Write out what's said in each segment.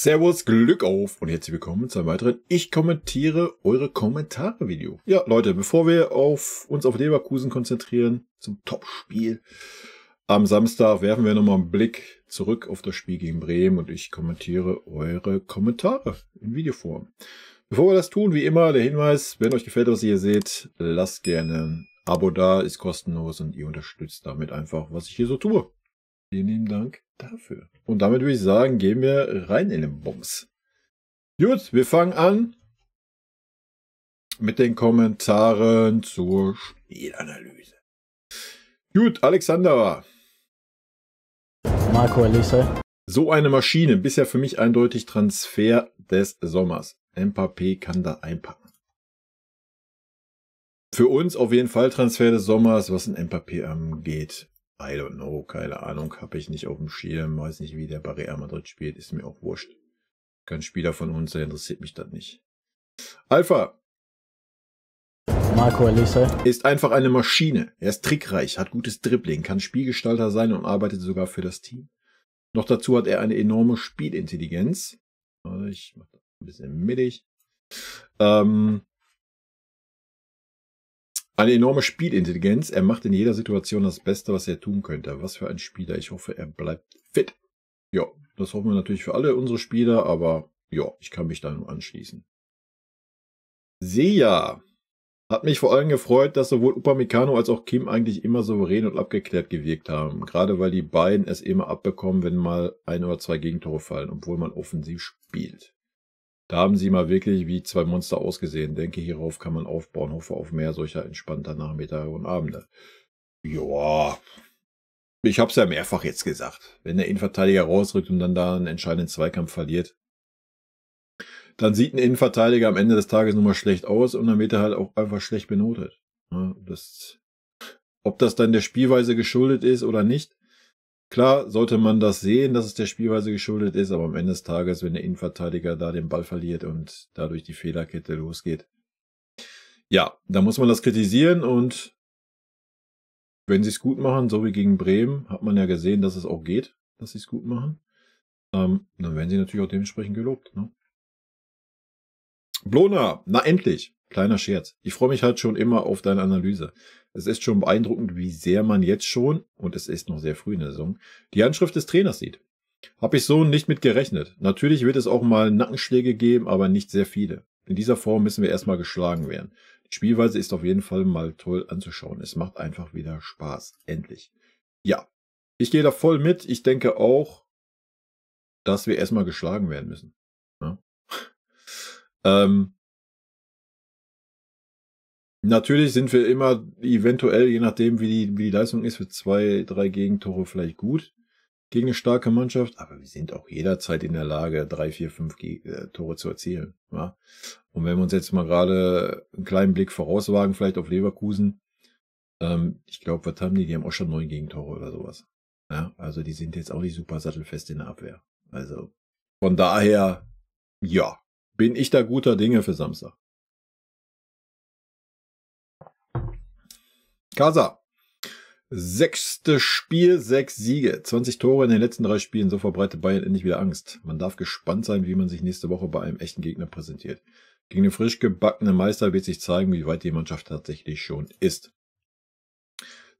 Servus, Glück auf und herzlich willkommen zu einem weiteren Ich kommentiere eure Kommentare Video. Ja, Leute, bevor wir auf uns auf Leverkusen konzentrieren, zum Topspiel am Samstag, werfen wir nochmal einen Blick zurück auf das Spiel gegen Bremen und ich kommentiere eure Kommentare in Videoform. Bevor wir das tun, wie immer, der Hinweis, wenn euch gefällt, was ihr hier seht, lasst gerne ein Abo da, ist kostenlos und ihr unterstützt damit einfach, was ich hier so tue. Vielen lieben Dank dafür. Und damit würde ich sagen, gehen wir rein in den Bums. Gut, wir fangen an mit den Kommentaren zur Spielanalyse. Gut, Alexander. Marco Elise. So eine Maschine, bisher für mich eindeutig Transfer des Sommers. Mbappé kann da einpacken. Für uns auf jeden Fall Transfer des Sommers, was ein Mbappé angeht. I don't know, keine Ahnung, habe ich nicht auf dem Schirm, weiß nicht, wie der bei Real Madrid spielt, ist mir auch wurscht. Kein Spieler von uns, der interessiert mich das nicht. Alpha. Marco Elise. Ist einfach eine Maschine. Er ist trickreich, hat gutes Dribbling, kann Spielgestalter sein und arbeitet sogar für das Team. Noch dazu hat er eine enorme Spielintelligenz. Ich mache das ein bisschen mittig. Ähm, eine enorme Spielintelligenz. Er macht in jeder Situation das Beste, was er tun könnte. Was für ein Spieler. Ich hoffe, er bleibt fit. Ja, das hoffen wir natürlich für alle unsere Spieler, aber ja, ich kann mich da nur anschließen. Sia hat mich vor allem gefreut, dass sowohl Upamecano als auch Kim eigentlich immer souverän und abgeklärt gewirkt haben. Gerade weil die beiden es immer abbekommen, wenn mal ein oder zwei Gegentore fallen, obwohl man offensiv spielt. Da haben sie mal wirklich wie zwei Monster ausgesehen. Denke, hierauf kann man aufbauen. Hoffe auf mehr solcher entspannter Nachmittage und Abende. Ja, ich habe es ja mehrfach jetzt gesagt. Wenn der Innenverteidiger rausrückt und dann da einen entscheidenden Zweikampf verliert, dann sieht ein Innenverteidiger am Ende des Tages nun mal schlecht aus und dann wird er halt auch einfach schlecht benotet. das, ob das dann der Spielweise geschuldet ist oder nicht, Klar sollte man das sehen, dass es der Spielweise geschuldet ist, aber am Ende des Tages, wenn der Innenverteidiger da den Ball verliert und dadurch die Fehlerkette losgeht, ja, da muss man das kritisieren und wenn sie es gut machen, so wie gegen Bremen, hat man ja gesehen, dass es auch geht, dass sie es gut machen. Ähm, dann werden sie natürlich auch dementsprechend gelobt. Ne? Blona, na endlich. Kleiner Scherz. Ich freue mich halt schon immer auf deine Analyse. Es ist schon beeindruckend, wie sehr man jetzt schon, und es ist noch sehr früh in der Saison, die Handschrift des Trainers sieht. Hab ich so nicht mit gerechnet. Natürlich wird es auch mal Nackenschläge geben, aber nicht sehr viele. In dieser Form müssen wir erstmal geschlagen werden. Die Spielweise ist auf jeden Fall mal toll anzuschauen. Es macht einfach wieder Spaß. Endlich. Ja, ich gehe da voll mit. Ich denke auch, dass wir erstmal geschlagen werden müssen. Ja. ähm, Natürlich sind wir immer eventuell, je nachdem, wie die, wie die Leistung ist, für zwei, drei Gegentore vielleicht gut gegen eine starke Mannschaft, aber wir sind auch jederzeit in der Lage, drei, vier, fünf Ge äh, Tore zu erzielen. Ja? Und wenn wir uns jetzt mal gerade einen kleinen Blick vorauswagen, vielleicht auf Leverkusen, ähm, ich glaube, was haben die? Die haben auch schon neun Gegentore oder sowas. Ja? Also die sind jetzt auch nicht super sattelfest in der Abwehr. Also von daher, ja, bin ich da guter Dinge für Samstag. Casa. Sechstes Spiel, sechs Siege, 20 Tore in den letzten drei Spielen, so verbreitet Bayern endlich wieder Angst. Man darf gespannt sein, wie man sich nächste Woche bei einem echten Gegner präsentiert. Gegen den frisch gebackenen Meister wird sich zeigen, wie weit die Mannschaft tatsächlich schon ist.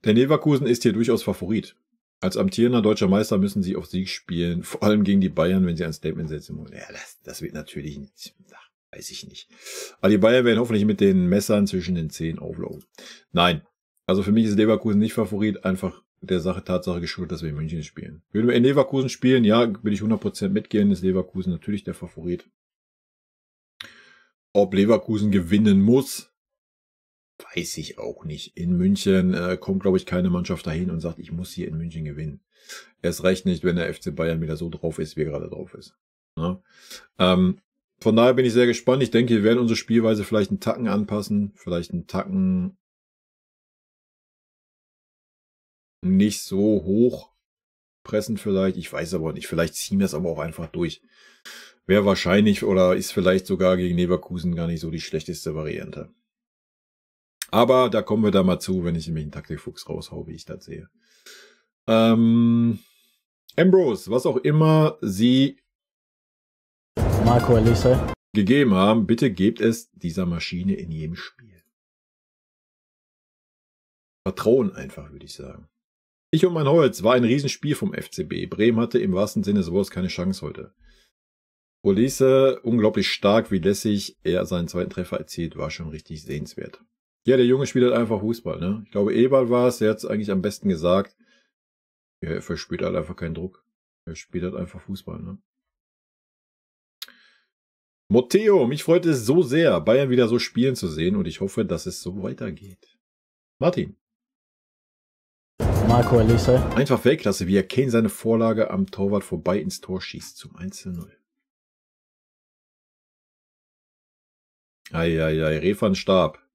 Der Leverkusen ist hier durchaus Favorit. Als amtierender deutscher Meister müssen sie auf Sieg spielen, vor allem gegen die Bayern, wenn sie ein Statement setzen wollen. Ja, das, das wird natürlich nicht, weiß ich nicht. Aber die Bayern werden hoffentlich mit den Messern zwischen den Zehen auflaufen. Nein, also für mich ist Leverkusen nicht Favorit, einfach der Sache Tatsache geschuldet, dass wir in München spielen. Würden wir in Leverkusen spielen, ja, würde ich 100% mitgehen, ist Leverkusen natürlich der Favorit. Ob Leverkusen gewinnen muss, weiß ich auch nicht. In München äh, kommt, glaube ich, keine Mannschaft dahin und sagt, ich muss hier in München gewinnen. Erst recht nicht, wenn der FC Bayern wieder so drauf ist, wie er gerade drauf ist. Ne? Ähm, von daher bin ich sehr gespannt. Ich denke, wir werden unsere Spielweise vielleicht einen Tacken anpassen, vielleicht einen Tacken nicht so hoch pressen vielleicht. Ich weiß aber nicht. Vielleicht ziehen wir es aber auch einfach durch. Wäre wahrscheinlich oder ist vielleicht sogar gegen Leverkusen gar nicht so die schlechteste Variante. Aber da kommen wir da mal zu, wenn ich nämlich einen Taktikfuchs raushau, wie ich das sehe. Ähm, Ambrose, was auch immer sie Marco Elise. gegeben haben, bitte gebt es dieser Maschine in jedem Spiel. Vertrauen einfach, würde ich sagen. Ich und mein Holz war ein Riesenspiel vom FCB. Bremen hatte im wahrsten Sinne Wortes keine Chance heute. Olise, unglaublich stark, wie lässig er seinen zweiten Treffer erzielt, war schon richtig sehenswert. Ja, der Junge spielt halt einfach Fußball, ne? Ich glaube, Eberl war es, der hat es eigentlich am besten gesagt. Ja, er verspürt halt einfach keinen Druck. Er spielt halt einfach Fußball, ne? Motteo, mich freut es so sehr, Bayern wieder so spielen zu sehen und ich hoffe, dass es so weitergeht. Martin. Marco Elise. Einfach Weltklasse, wie er Kane seine Vorlage am Torwart vorbei ins Tor schießt zum 1-0. Eieiei, Refan starb.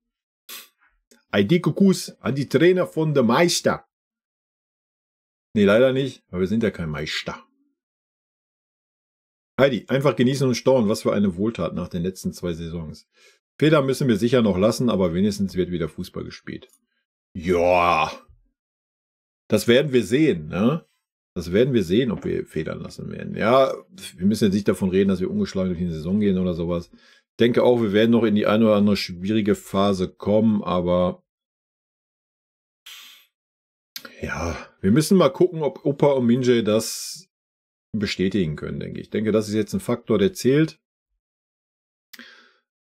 ID Kukus an die Trainer von der Meister. Nee, leider nicht, weil wir sind ja kein Meister. Heidi, einfach genießen und staunen, was für eine Wohltat nach den letzten zwei Saisons. Fehler müssen wir sicher noch lassen, aber wenigstens wird wieder Fußball gespielt. Ja. Das werden wir sehen, ne? Das werden wir sehen, ob wir Federn lassen werden. Ja, wir müssen jetzt nicht davon reden, dass wir ungeschlagen durch die Saison gehen oder sowas. Ich denke auch, wir werden noch in die eine oder andere schwierige Phase kommen, aber ja, wir müssen mal gucken, ob Opa und Minje das bestätigen können, denke ich. Ich denke, das ist jetzt ein Faktor, der zählt.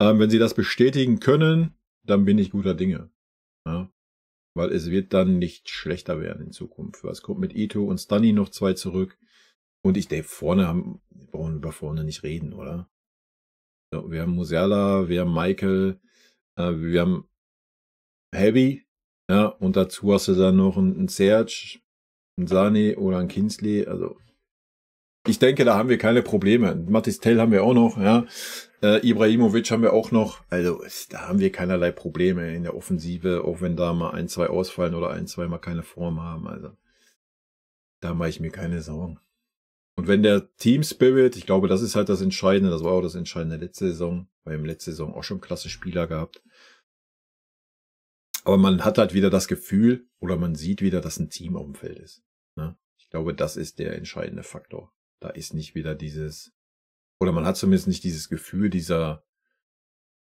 Ähm, wenn sie das bestätigen können, dann bin ich guter Dinge. Ja? Weil es wird dann nicht schlechter werden in Zukunft. Was kommt mit Ito und Stunny noch zwei zurück? Und ich denke, vorne haben, wir brauchen über vorne nicht reden, oder? Wir haben Musiala, wir haben Michael, äh, wir haben Heavy, ja, und dazu hast du dann noch einen, Serge, einen Sani oder einen Kinsley, also ich denke, da haben wir keine Probleme. Matis Tell haben wir auch noch, ja. Äh, Ibrahimovic haben wir auch noch. Also da haben wir keinerlei Probleme in der Offensive, auch wenn da mal ein, zwei ausfallen oder ein, zwei mal keine Form haben. Also da mache ich mir keine Sorgen. Und wenn der Team Spirit, ich glaube, das ist halt das Entscheidende, das war auch das Entscheidende letzte Saison, weil im letzte Saison auch schon klasse Spieler gehabt. Aber man hat halt wieder das Gefühl oder man sieht wieder, dass ein Team auf dem Feld ist. Ne? Ich glaube, das ist der entscheidende Faktor. Da ist nicht wieder dieses, oder man hat zumindest nicht dieses Gefühl dieser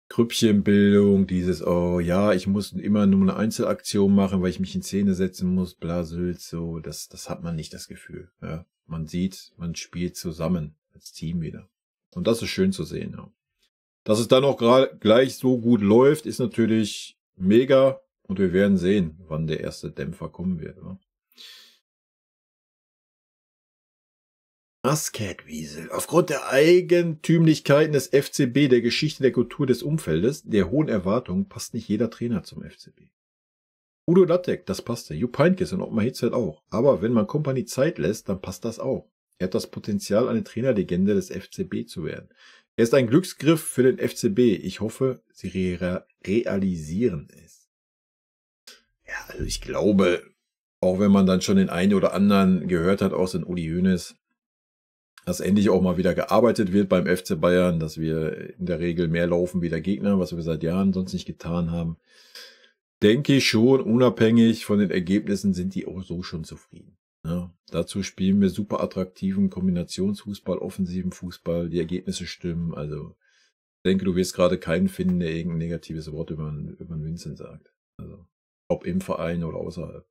Krüppchenbildung, dieses, oh ja, ich muss immer nur eine Einzelaktion machen, weil ich mich in Szene setzen muss, bla, so, das, das hat man nicht das Gefühl. Ja. Man sieht, man spielt zusammen als Team wieder. Und das ist schön zu sehen, ja. Dass es dann auch gerade gleich so gut läuft, ist natürlich mega und wir werden sehen, wann der erste Dämpfer kommen wird. Ja. Muscatwiesel. Aufgrund der Eigentümlichkeiten des FCB, der Geschichte, der Kultur des Umfeldes, der hohen Erwartungen, passt nicht jeder Trainer zum FCB. Udo Lattek, das passte. Jupp Heynckes und Ottmar Hitzfeld auch. Aber wenn man Kompanie Zeit lässt, dann passt das auch. Er hat das Potenzial, eine Trainerlegende des FCB zu werden. Er ist ein Glücksgriff für den FCB. Ich hoffe, sie re realisieren es. Ja, also ich glaube, auch wenn man dann schon den einen oder anderen gehört hat aus den Uli Hoeneß, dass endlich auch mal wieder gearbeitet wird beim FC Bayern, dass wir in der Regel mehr laufen wie der Gegner, was wir seit Jahren sonst nicht getan haben. Denke ich schon, unabhängig von den Ergebnissen sind die auch so schon zufrieden. Ja, dazu spielen wir super attraktiven Kombinationsfußball, offensiven Fußball, die Ergebnisse stimmen. Also denke, du wirst gerade keinen finden, der irgendein negatives Wort über, über einen Vincent sagt. Also ob im Verein oder außerhalb.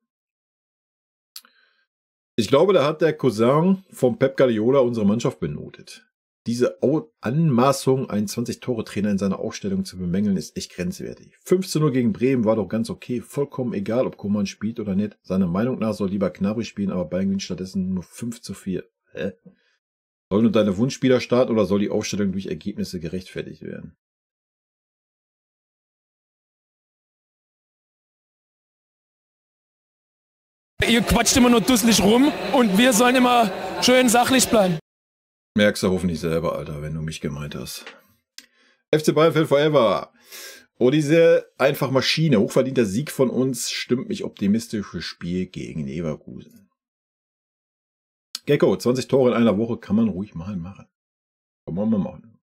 Ich glaube, da hat der Cousin von Pep Guardiola unsere Mannschaft benotet. Diese Anmaßung, einen 20-Tore-Trainer in seiner Aufstellung zu bemängeln, ist echt grenzwertig. 15 0 gegen Bremen war doch ganz okay. Vollkommen egal, ob Koman spielt oder nicht. Seiner Meinung nach soll lieber Knabri spielen, aber Bayern gewinnt stattdessen nur 5 zu 4. Hä? Soll nur deine Wunschspieler starten oder soll die Aufstellung durch Ergebnisse gerechtfertigt werden? Ihr quatscht immer nur dusselig rum und wir sollen immer schön sachlich bleiben. Merkst du hoffentlich selber, Alter, wenn du mich gemeint hast. FC Bayern Forever. Oh, diese einfach Maschine, hochverdienter Sieg von uns, stimmt mich optimistisch für Spiel gegen Leverkusen. Gecko, 20 Tore in einer Woche kann man ruhig mal machen. Kann man mal machen.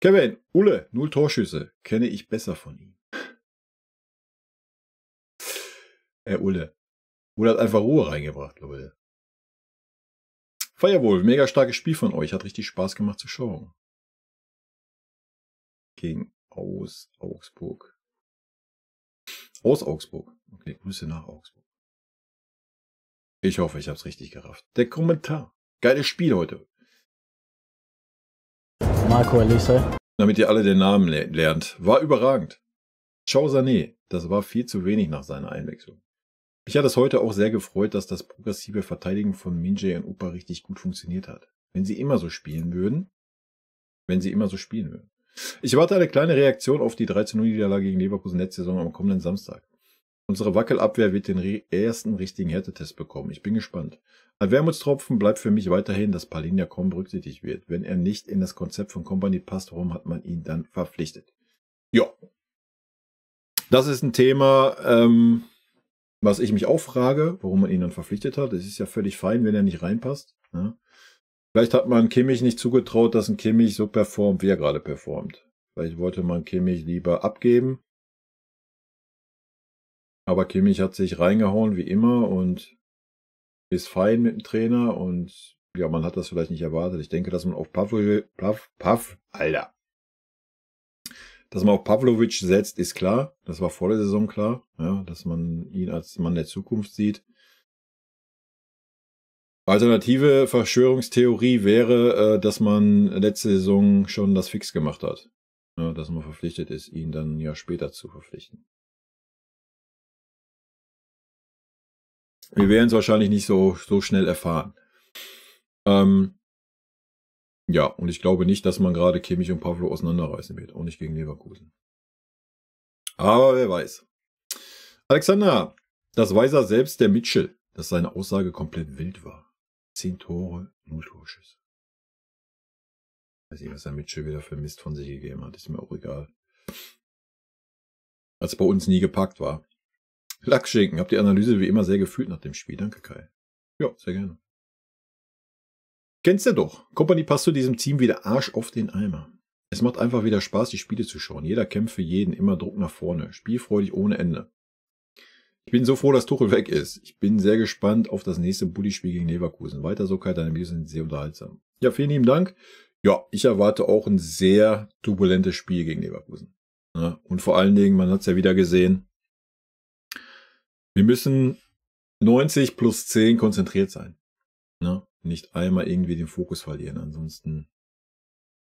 Kevin, Ulle, null Torschüsse, kenne ich besser von ihm. Herr Ulle. Ulle hat einfach Ruhe reingebracht, Leute. Firewolf, mega starkes Spiel von euch. Hat richtig Spaß gemacht zu schauen. Gegen aus Augsburg. Aus Augsburg. Okay, Grüße nach Augsburg. Ich hoffe, ich habe es richtig gerafft. Der Kommentar. Geiles Spiel heute. Marco Elise. Damit ihr alle den Namen le lernt. War überragend. Ciao Sané. Das war viel zu wenig nach seiner Einwechslung. Mich hat es heute auch sehr gefreut, dass das progressive Verteidigen von Minjay und Upa richtig gut funktioniert hat. Wenn sie immer so spielen würden, wenn sie immer so spielen würden. Ich erwarte eine kleine Reaktion auf die 13-0-Niederlage gegen Leverkusen letzte Saison am kommenden Samstag. Unsere Wackelabwehr wird den ersten richtigen Härtetest bekommen. Ich bin gespannt. Ein Wermutstropfen bleibt für mich weiterhin, dass Palinja kaum berücksichtigt wird. Wenn er nicht in das Konzept von Company passt, warum hat man ihn dann verpflichtet? Ja. Das ist ein Thema, ähm, was ich mich auch frage, warum man ihn dann verpflichtet hat. Es ist ja völlig fein, wenn er nicht reinpasst. Ja. Vielleicht hat man Kimmich nicht zugetraut, dass ein Kimmich so performt, wie er gerade performt. Vielleicht wollte man Kimmich lieber abgeben. Aber Kimmich hat sich reingehauen wie immer und ist fein mit dem Trainer und ja, man hat das vielleicht nicht erwartet. Ich denke, dass man auf Pavlovic, Pav, Pav, Alter, dass man auf Pavlovic setzt, ist klar. Das war vor der Saison klar, ja, dass man ihn als Mann der Zukunft sieht. Alternative Verschwörungstheorie wäre, äh, dass man letzte Saison schon das fix gemacht hat. Ja, dass man verpflichtet ist, ihn dann ja später zu verpflichten. Wir werden es wahrscheinlich nicht so, so schnell erfahren. Ähm, ja, und ich glaube nicht, dass man gerade Kimmich und Pavlo auseinanderreißen wird. Auch nicht gegen Leverkusen. Aber wer weiß. Alexander, das weiß er selbst, der Mitchell, dass seine Aussage komplett wild war. Zehn Tore, null Torschüsse. Weiß nicht, was der Mitchell wieder für Mist von sich gegeben hat. Ist mir auch egal. Als bei uns nie gepackt war. Lackschinken, habt die Analyse wie immer sehr gefühlt nach dem Spiel. Danke, Kai. Ja, sehr gerne. Kennst du doch. Company passt zu diesem Team wieder Arsch auf den Eimer. Es macht einfach wieder Spaß, die Spiele zu schauen. Jeder kämpft für jeden, immer Druck nach vorne. Spielfreudig ohne Ende. Ich bin so froh, dass Tuchel weg ist. Ich bin sehr gespannt auf das nächste Bulli-Spiel gegen Leverkusen. Weiter so, Kai, deine Videos sind sehr unterhaltsam. Ja, vielen lieben Dank. Ja, ich erwarte auch ein sehr turbulentes Spiel gegen Leverkusen. Ja, und vor allen Dingen, man hat es ja wieder gesehen, wir müssen 90 plus 10 konzentriert sein. Ja, nicht einmal irgendwie den Fokus verlieren. Ansonsten.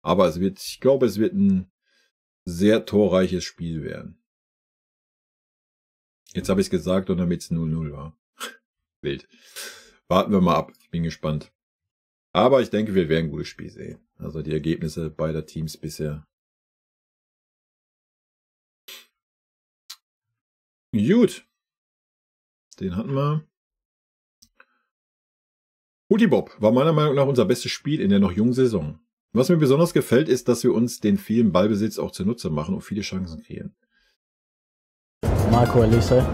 Aber es wird, ich glaube, es wird ein sehr torreiches Spiel werden. Jetzt habe ich es gesagt und damit es 0-0 war. Wild. Warten wir mal ab. Ich bin gespannt. Aber ich denke, wir werden ein gutes Spiel sehen. Also die Ergebnisse beider Teams bisher. Gut. Den hatten wir. Huti Bob war meiner Meinung nach unser bestes Spiel in der noch jungen Saison. Was mir besonders gefällt, ist, dass wir uns den vielen Ballbesitz auch zunutze machen und viele Chancen kreieren. Marco Elise.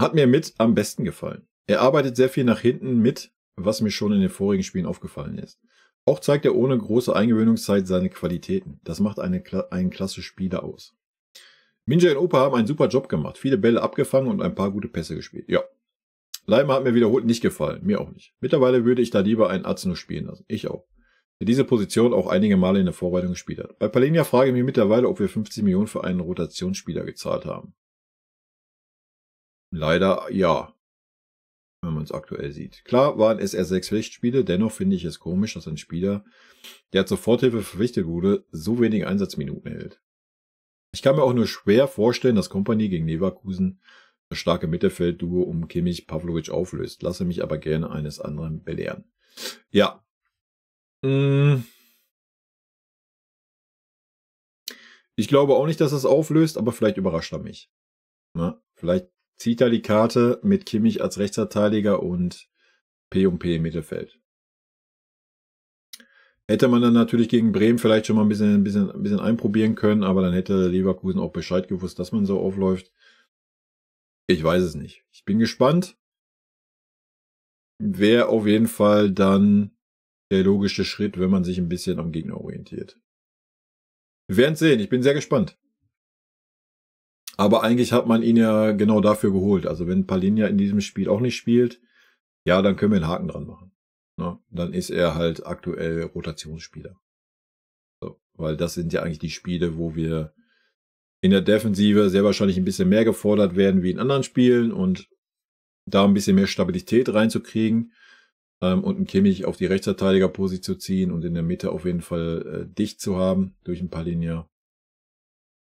Hat mir mit am besten gefallen. Er arbeitet sehr viel nach hinten mit, was mir schon in den vorigen Spielen aufgefallen ist. Auch zeigt er ohne große Eingewöhnungszeit seine Qualitäten. Das macht eine, einen klasse Spieler aus. Minja und Opa haben einen super Job gemacht. Viele Bälle abgefangen und ein paar gute Pässe gespielt. Ja, Leimer hat mir wiederholt nicht gefallen, mir auch nicht. Mittlerweile würde ich da lieber einen Azno spielen lassen. Ich auch. Der diese Position auch einige Male in der Vorbereitung gespielt hat. Bei Palenia frage ich mich mittlerweile, ob wir 50 Millionen für einen Rotationsspieler gezahlt haben. Leider ja. Wenn man es aktuell sieht. Klar waren SR6 Pflichtspiele, dennoch finde ich es komisch, dass ein Spieler, der zur Soforthilfe verpflichtet wurde, so wenige Einsatzminuten erhält. Ich kann mir auch nur schwer vorstellen, dass Company gegen Leverkusen starke Mittelfeldduo um Kimmich Pavlovic auflöst. Lasse mich aber gerne eines anderen belehren. Ja. Hm. Ich glaube auch nicht, dass es auflöst, aber vielleicht überrascht er mich. Na, vielleicht zieht er die Karte mit Kimmich als Rechtsverteidiger und P und P im Mittelfeld. Hätte man dann natürlich gegen Bremen vielleicht schon mal ein bisschen, ein bisschen, ein bisschen einprobieren können, aber dann hätte Leverkusen auch Bescheid gewusst, dass man so aufläuft. Ich weiß es nicht. Ich bin gespannt. Wäre auf jeden Fall dann der logische Schritt, wenn man sich ein bisschen am Gegner orientiert. Wir werden sehen. Ich bin sehr gespannt. Aber eigentlich hat man ihn ja genau dafür geholt. Also wenn Palinja in diesem Spiel auch nicht spielt, ja, dann können wir einen Haken dran machen. Ne? Dann ist er halt aktuell Rotationsspieler. So, weil das sind ja eigentlich die Spiele, wo wir in der Defensive sehr wahrscheinlich ein bisschen mehr gefordert werden wie in anderen Spielen und da ein bisschen mehr Stabilität reinzukriegen ähm, und einen Kimmich auf die Rechtsverteidigerposition zu ziehen und in der Mitte auf jeden Fall äh, dicht zu haben durch ein paar Linien,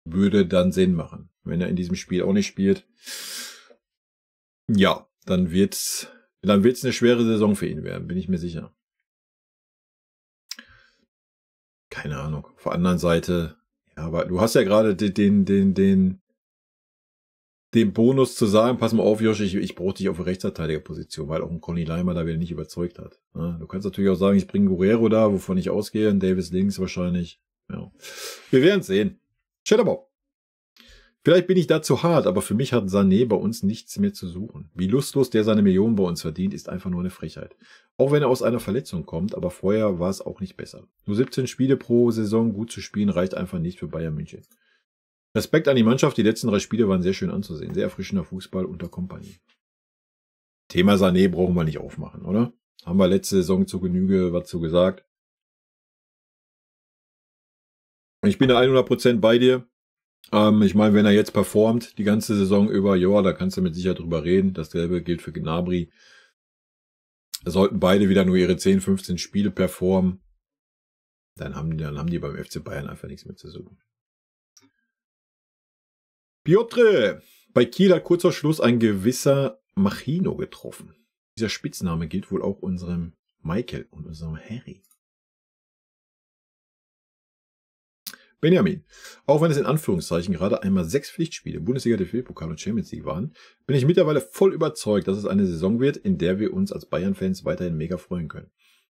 würde dann Sinn machen. Wenn er in diesem Spiel auch nicht spielt, ja, dann wird's, dann wird's eine schwere Saison für ihn werden, bin ich mir sicher. Keine Ahnung. Auf der anderen Seite, ja, aber du hast ja gerade den, den, den, den, Bonus zu sagen, pass mal auf, Josh, ich, ich brauche dich auf der Rechtsverteidigerposition, weil auch ein Conny Leimer da wieder nicht überzeugt hat. Ja, du kannst natürlich auch sagen, ich bringe Guerrero da, wovon ich ausgehe, Davis links wahrscheinlich. Ja. Wir werden sehen. Chatterbau. Vielleicht bin ich da zu hart, aber für mich hat Sané bei uns nichts mehr zu suchen. Wie lustlos der seine Millionen bei uns verdient, ist einfach nur eine Frechheit. Auch wenn er aus einer Verletzung kommt, aber vorher war es auch nicht besser. Nur 17 Spiele pro Saison gut zu spielen reicht einfach nicht für Bayern München. Respekt an die Mannschaft, die letzten drei Spiele waren sehr schön anzusehen. Sehr erfrischender Fußball unter Kompanie. Thema Sané brauchen wir nicht aufmachen, oder? Haben wir letzte Saison zu Genüge was zu gesagt. Ich bin da 100% bei dir. Ähm, ich meine, wenn er jetzt performt, die ganze Saison über, ja, da kannst du mit Sicherheit drüber reden. Dasselbe gilt für Gnabry. Sollten beide wieder nur ihre 10, 15 Spiele performen, dann haben, dann haben die beim FC Bayern einfach nichts mehr zu suchen. Piotr! Bei Kiel hat kurz vor Schluss ein gewisser Machino getroffen. Dieser Spitzname gilt wohl auch unserem Michael und unserem Harry. Benjamin, auch wenn es in Anführungszeichen gerade einmal sechs Pflichtspiele, Bundesliga, DFB-Pokal und Champions League waren, bin ich mittlerweile voll überzeugt, dass es eine Saison wird, in der wir uns als Bayern-Fans weiterhin mega freuen können.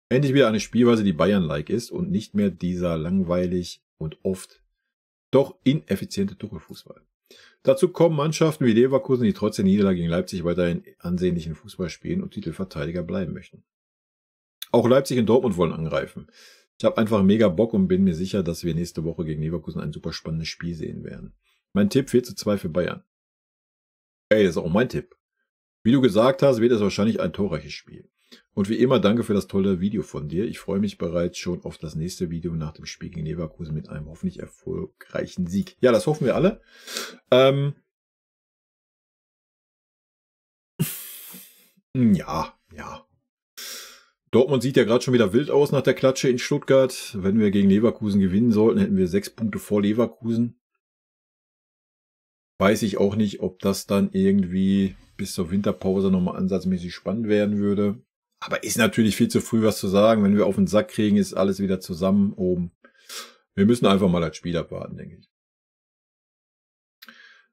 Endlich wieder eine Spielweise, die Bayern-like ist und nicht mehr dieser langweilig und oft doch ineffiziente Tuchelfußball. Dazu kommen Mannschaften wie Leverkusen, die trotz der Niederlage gegen Leipzig weiterhin ansehnlichen Fußball spielen und Titelverteidiger bleiben möchten. Auch Leipzig und Dortmund wollen angreifen. Ich habe einfach mega Bock und bin mir sicher, dass wir nächste Woche gegen Leverkusen ein super spannendes Spiel sehen werden. Mein Tipp 4 zu 2 für Bayern. Ey, das ist auch mein Tipp. Wie du gesagt hast, wird es wahrscheinlich ein torreiches Spiel. Und wie immer, danke für das tolle Video von dir. Ich freue mich bereits schon auf das nächste Video nach dem Spiel gegen Leverkusen mit einem hoffentlich erfolgreichen Sieg. Ja, das hoffen wir alle. Ähm ja, ja. Dortmund sieht ja gerade schon wieder wild aus nach der Klatsche in Stuttgart. Wenn wir gegen Leverkusen gewinnen sollten, hätten wir sechs Punkte vor Leverkusen. Weiß ich auch nicht, ob das dann irgendwie bis zur Winterpause nochmal ansatzmäßig spannend werden würde. Aber ist natürlich viel zu früh was zu sagen. Wenn wir auf den Sack kriegen, ist alles wieder zusammen oben. Wir müssen einfach mal als Spiel abwarten, denke ich.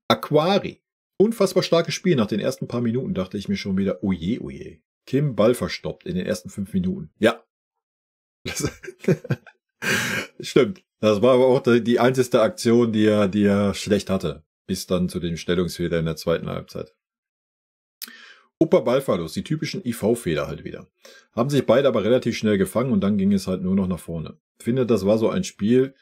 Aquari. Unfassbar starkes Spiel. Nach den ersten paar Minuten dachte ich mir schon wieder, oje, oje. Kim Ball verstoppt in den ersten fünf Minuten. Ja. Das Stimmt. Das war aber auch die einzige Aktion, die er, die er schlecht hatte. Bis dann zu dem Stellungsfehler in der zweiten Halbzeit. Upper Ballverlust, die typischen IV-Fehler halt wieder. Haben sich beide aber relativ schnell gefangen und dann ging es halt nur noch nach vorne. Finde, das war so ein Spiel,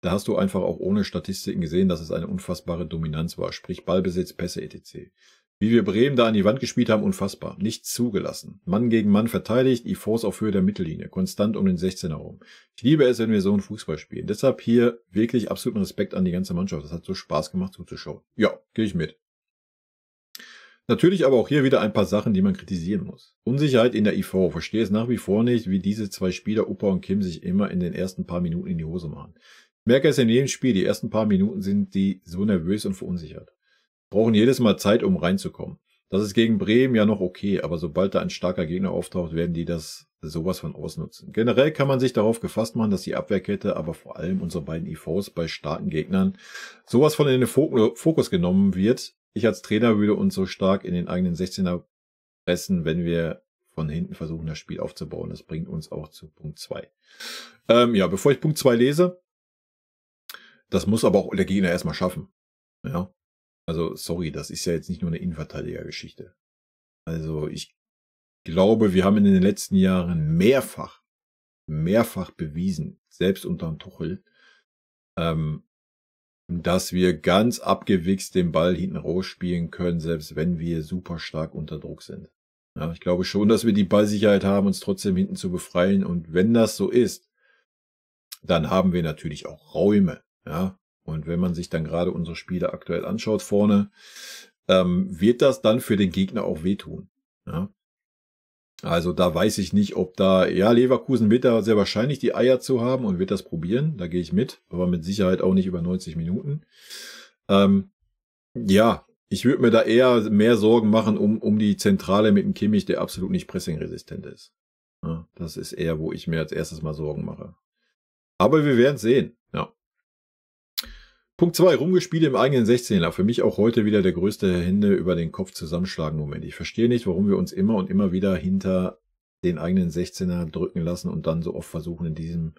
da hast du einfach auch ohne Statistiken gesehen, dass es eine unfassbare Dominanz war, sprich Ballbesitz, Pässe etc. Wie wir Bremen da an die Wand gespielt haben, unfassbar. Nichts zugelassen. Mann gegen Mann verteidigt, die Force auf Höhe der Mittellinie, konstant um den 16er rum. Ich liebe es, wenn wir so einen Fußball spielen. Deshalb hier wirklich absoluten Respekt an die ganze Mannschaft. Das hat so Spaß gemacht zuzuschauen. Ja, gehe ich mit. Natürlich aber auch hier wieder ein paar Sachen, die man kritisieren muss. Unsicherheit in der IV. Verstehe es nach wie vor nicht, wie diese zwei Spieler, Upa und Kim, sich immer in den ersten paar Minuten in die Hose machen. Ich merke es in jedem Spiel, die ersten paar Minuten sind die so nervös und verunsichert brauchen jedes Mal Zeit, um reinzukommen. Das ist gegen Bremen ja noch okay, aber sobald da ein starker Gegner auftaucht, werden die das sowas von ausnutzen. Generell kann man sich darauf gefasst machen, dass die Abwehrkette, aber vor allem unsere beiden IVs bei starken Gegnern sowas von in den Fokus genommen wird. Ich als Trainer würde uns so stark in den eigenen 16er pressen, wenn wir von hinten versuchen, das Spiel aufzubauen. Das bringt uns auch zu Punkt 2. Ähm, ja, bevor ich Punkt 2 lese, das muss aber auch der Gegner erstmal schaffen. Ja, also, sorry, das ist ja jetzt nicht nur eine Innenverteidigergeschichte. Also, ich glaube, wir haben in den letzten Jahren mehrfach, mehrfach bewiesen, selbst unter Tuchel, ähm, dass wir ganz abgewichst den Ball hinten rausspielen können, selbst wenn wir super stark unter Druck sind. Ja, ich glaube schon, dass wir die Ballsicherheit haben, uns trotzdem hinten zu befreien. Und wenn das so ist, dann haben wir natürlich auch Räume. Ja, und wenn man sich dann gerade unsere Spiele aktuell anschaut vorne, ähm, wird das dann für den Gegner auch wehtun. Ja? Also da weiß ich nicht, ob da, ja, Leverkusen wird da sehr wahrscheinlich die Eier zu haben und wird das probieren. Da gehe ich mit, aber mit Sicherheit auch nicht über 90 Minuten. Ähm, ja, ich würde mir da eher mehr Sorgen machen um, um die Zentrale mit dem Kimmich, der absolut nicht pressingresistent ist. Ja, das ist eher, wo ich mir als erstes mal Sorgen mache. Aber wir werden sehen. Ja. Punkt zwei Rumgespiele im eigenen 16er. Für mich auch heute wieder der größte Hände über den Kopf zusammenschlagen Moment. Ich verstehe nicht, warum wir uns immer und immer wieder hinter den eigenen 16er drücken lassen und dann so oft versuchen, in diesem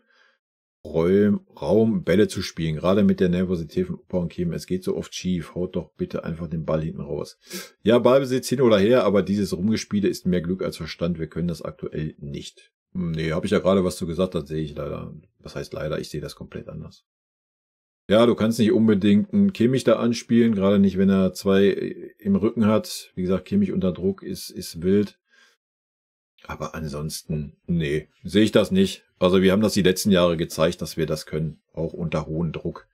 Raum Bälle zu spielen. Gerade mit der Nervosität von Opa und Kim. Es geht so oft schief. Haut doch bitte einfach den Ball hinten raus. Ja, Ballbesitz hin oder her, aber dieses Rumgespiele ist mehr Glück als Verstand. Wir können das aktuell nicht. Hm, nee, habe ich ja gerade was zu gesagt, das sehe ich leider. Was heißt leider? Ich sehe das komplett anders. Ja, du kannst nicht unbedingt einen Kimmich da anspielen, gerade nicht, wenn er zwei im Rücken hat. Wie gesagt, Kimmich unter Druck ist, ist wild. Aber ansonsten, nee, sehe ich das nicht. Also wir haben das die letzten Jahre gezeigt, dass wir das können, auch unter hohem Druck.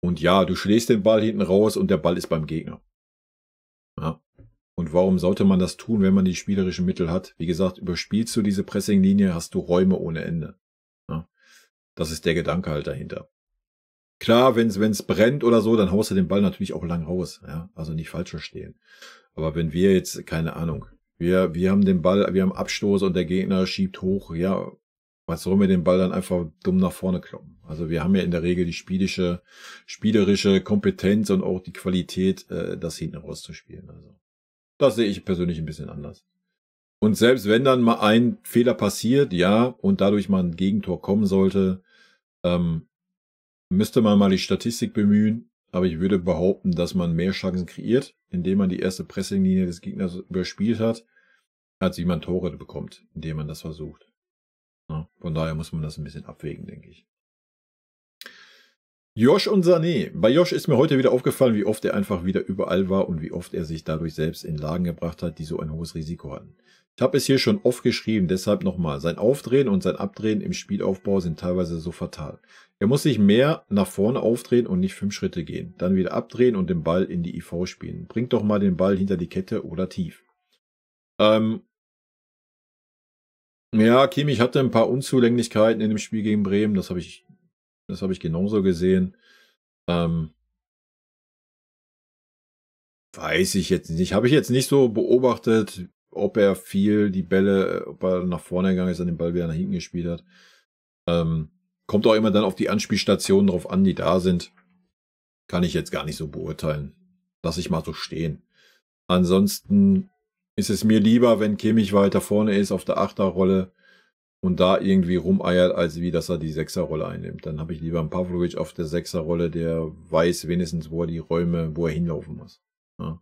Und ja, du schlägst den Ball hinten raus und der Ball ist beim Gegner. Ja. Und warum sollte man das tun, wenn man die spielerischen Mittel hat? Wie gesagt, überspielst du diese Pressinglinie, hast du Räume ohne Ende. Ja. Das ist der Gedanke halt dahinter. Klar, wenn es brennt oder so, dann haust du den Ball natürlich auch lang raus. Ja, also nicht falsch verstehen. Aber wenn wir jetzt, keine Ahnung, wir, wir haben den Ball, wir haben Abstoß und der Gegner schiebt hoch, ja, was sollen wir den Ball dann einfach dumm nach vorne kloppen? Also wir haben ja in der Regel die spielische, spielerische Kompetenz und auch die Qualität, äh, das hinten rauszuspielen. Also das sehe ich persönlich ein bisschen anders. Und selbst wenn dann mal ein Fehler passiert, ja, und dadurch mal ein Gegentor kommen sollte, ähm, Müsste man mal die Statistik bemühen, aber ich würde behaupten, dass man mehr Chancen kreiert, indem man die erste Pressinglinie des Gegners überspielt hat, als wie man Tore bekommt, indem man das versucht. Von daher muss man das ein bisschen abwägen, denke ich. Josh und Sané. Bei Josh ist mir heute wieder aufgefallen, wie oft er einfach wieder überall war und wie oft er sich dadurch selbst in Lagen gebracht hat, die so ein hohes Risiko hatten. Ich habe es hier schon oft geschrieben, deshalb nochmal. Sein Aufdrehen und sein Abdrehen im Spielaufbau sind teilweise so fatal. Er muss sich mehr nach vorne aufdrehen und nicht fünf Schritte gehen. Dann wieder abdrehen und den Ball in die IV spielen. Bringt doch mal den Ball hinter die Kette oder tief. Ähm ja, Kimmich hatte ein paar Unzulänglichkeiten in dem Spiel gegen Bremen. Das habe ich, das habe ich genauso gesehen. Ähm weiß ich jetzt nicht. Habe ich jetzt nicht so beobachtet, ob er viel die Bälle, ob er nach vorne gegangen ist und den Ball wieder nach hinten gespielt hat. Ähm Kommt auch immer dann auf die Anspielstationen drauf an, die da sind. Kann ich jetzt gar nicht so beurteilen. Lass ich mal so stehen. Ansonsten ist es mir lieber, wenn Kimmich weiter vorne ist auf der Achterrolle und da irgendwie rumeiert, als wie dass er die Sechserrolle einnimmt. Dann habe ich lieber einen Pavlovic auf der Sechserrolle, der weiß wenigstens, wo er die Räume, wo er hinlaufen muss. Ja.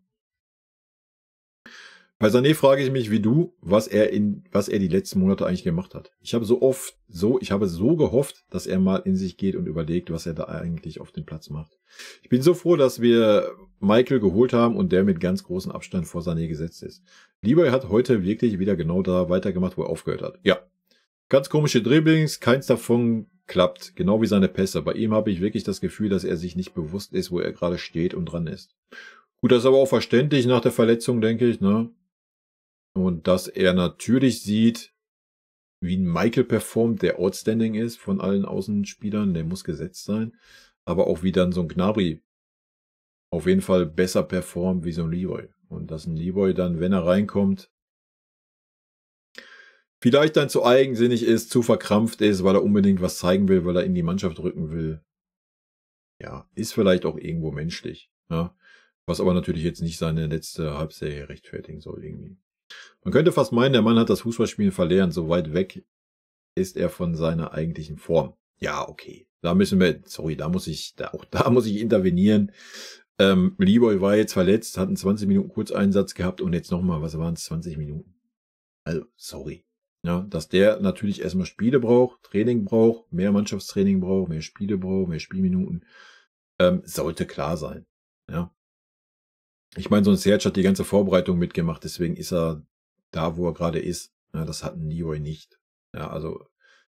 Bei Sané frage ich mich wie du, was er in, was er die letzten Monate eigentlich gemacht hat. Ich habe so oft so, ich habe so gehofft, dass er mal in sich geht und überlegt, was er da eigentlich auf dem Platz macht. Ich bin so froh, dass wir Michael geholt haben und der mit ganz großem Abstand vor Sané gesetzt ist. Lieber er hat heute wirklich wieder genau da weitergemacht, wo er aufgehört hat. Ja. Ganz komische Dribblings, keins davon klappt, genau wie seine Pässe. Bei ihm habe ich wirklich das Gefühl, dass er sich nicht bewusst ist, wo er gerade steht und dran ist. Gut, das ist aber auch verständlich nach der Verletzung, denke ich, ne? Und dass er natürlich sieht, wie Michael performt, der outstanding ist von allen Außenspielern, der muss gesetzt sein. Aber auch wie dann so ein Gnabry auf jeden Fall besser performt wie so ein Leroy. Und dass ein Leroy dann, wenn er reinkommt, vielleicht dann zu eigensinnig ist, zu verkrampft ist, weil er unbedingt was zeigen will, weil er in die Mannschaft rücken will. Ja, ist vielleicht auch irgendwo menschlich. Ja? Was aber natürlich jetzt nicht seine letzte Halbserie rechtfertigen soll irgendwie. Man könnte fast meinen, der Mann hat das Fußballspielen verlernt. So weit weg ist er von seiner eigentlichen Form. Ja, okay. Da müssen wir, sorry, da muss ich, da, auch da muss ich intervenieren. Ähm, Leroy war jetzt verletzt, hat einen 20 Minuten Kurzeinsatz gehabt und jetzt nochmal, was waren es, 20 Minuten. Also, sorry. Ja, dass der natürlich erstmal Spiele braucht, Training braucht, mehr Mannschaftstraining braucht, mehr Spiele braucht, mehr Spielminuten, ähm, sollte klar sein. Ja. Ich meine, so ein Serge hat die ganze Vorbereitung mitgemacht, deswegen ist er da, wo er gerade ist. Ja, das hat ein Leroy nicht. Ja, also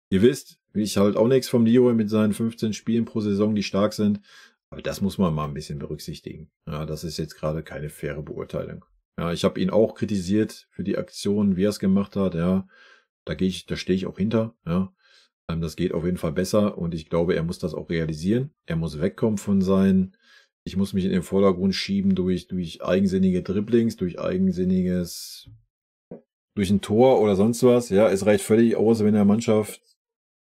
ihr wisst, ich halt auch nichts vom Leroy mit seinen 15 Spielen pro Saison, die stark sind. Aber das muss man mal ein bisschen berücksichtigen. Ja, das ist jetzt gerade keine faire Beurteilung. Ja, ich habe ihn auch kritisiert für die Aktion, wie er es gemacht hat. Ja, da gehe ich, da stehe ich auch hinter. Ja, ähm, das geht auf jeden Fall besser und ich glaube, er muss das auch realisieren. Er muss wegkommen von seinen, ich muss mich in den Vordergrund schieben durch, durch eigensinnige Dribblings, durch eigensinniges, durch ein Tor oder sonst was. Ja, es reicht völlig aus, wenn der Mannschaft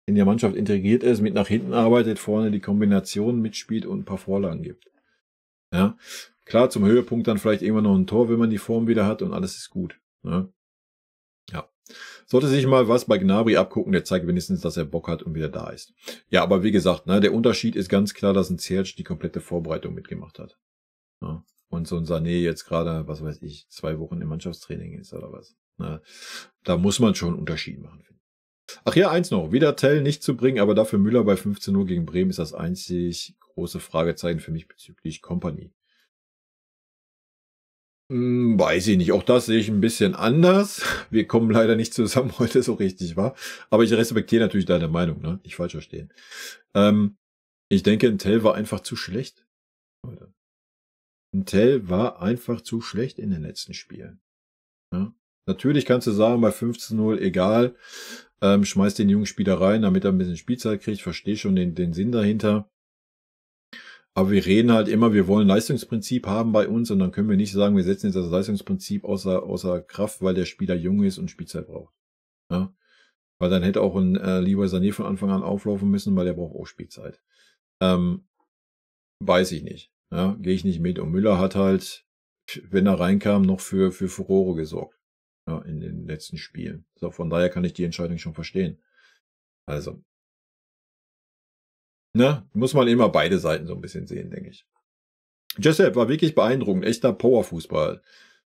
in der Mannschaft integriert ist, mit nach hinten arbeitet, vorne die Kombination mitspielt und ein paar Vorlagen gibt. Ja, klar, zum Höhepunkt dann vielleicht irgendwann noch ein Tor, wenn man die Form wieder hat und alles ist gut. Ja. ja. Sollte sich mal was bei Gnabry abgucken, der zeigt wenigstens, dass er Bock hat und wieder da ist. Ja, aber wie gesagt, ne, der Unterschied ist ganz klar, dass ein Ziertsch die komplette Vorbereitung mitgemacht hat. Ja. Und so ein Sané jetzt gerade, was weiß ich, zwei Wochen im Mannschaftstraining ist oder was. Ne. Da muss man schon Unterschied machen. Ach ja, eins noch. Wieder Tell nicht zu bringen, aber dafür Müller bei 15 Uhr gegen Bremen ist das einzig große Fragezeichen für mich bezüglich Company. Hm, weiß ich nicht. Auch das sehe ich ein bisschen anders. Wir kommen leider nicht zusammen heute so richtig, war. Aber ich respektiere natürlich deine Meinung, ne? Nicht falsch verstehen. Ähm, ich denke, ein Tell war einfach zu schlecht. Ein Tell war einfach zu schlecht in den letzten Spielen. Ja? Natürlich kannst du sagen, bei 15-0 egal, ähm, schmeißt den jungen Spieler rein, damit er ein bisschen Spielzeit kriegt. Verstehe schon den, den Sinn dahinter. Aber wir reden halt immer, wir wollen Leistungsprinzip haben bei uns und dann können wir nicht sagen, wir setzen jetzt das Leistungsprinzip außer, außer Kraft, weil der Spieler jung ist und Spielzeit braucht. Ja? Weil dann hätte auch ein äh, Lieber Sané von Anfang an auflaufen müssen, weil der braucht auch Spielzeit. Ähm, weiß ich nicht. Ja? Gehe ich nicht mit. Und Müller hat halt, wenn er reinkam, noch für, für Furore gesorgt ja, in den letzten Spielen. So, von daher kann ich die Entscheidung schon verstehen. Also. Ne, muss man immer beide Seiten so ein bisschen sehen, denke ich. Jessup war wirklich beeindruckend, echter Powerfußball.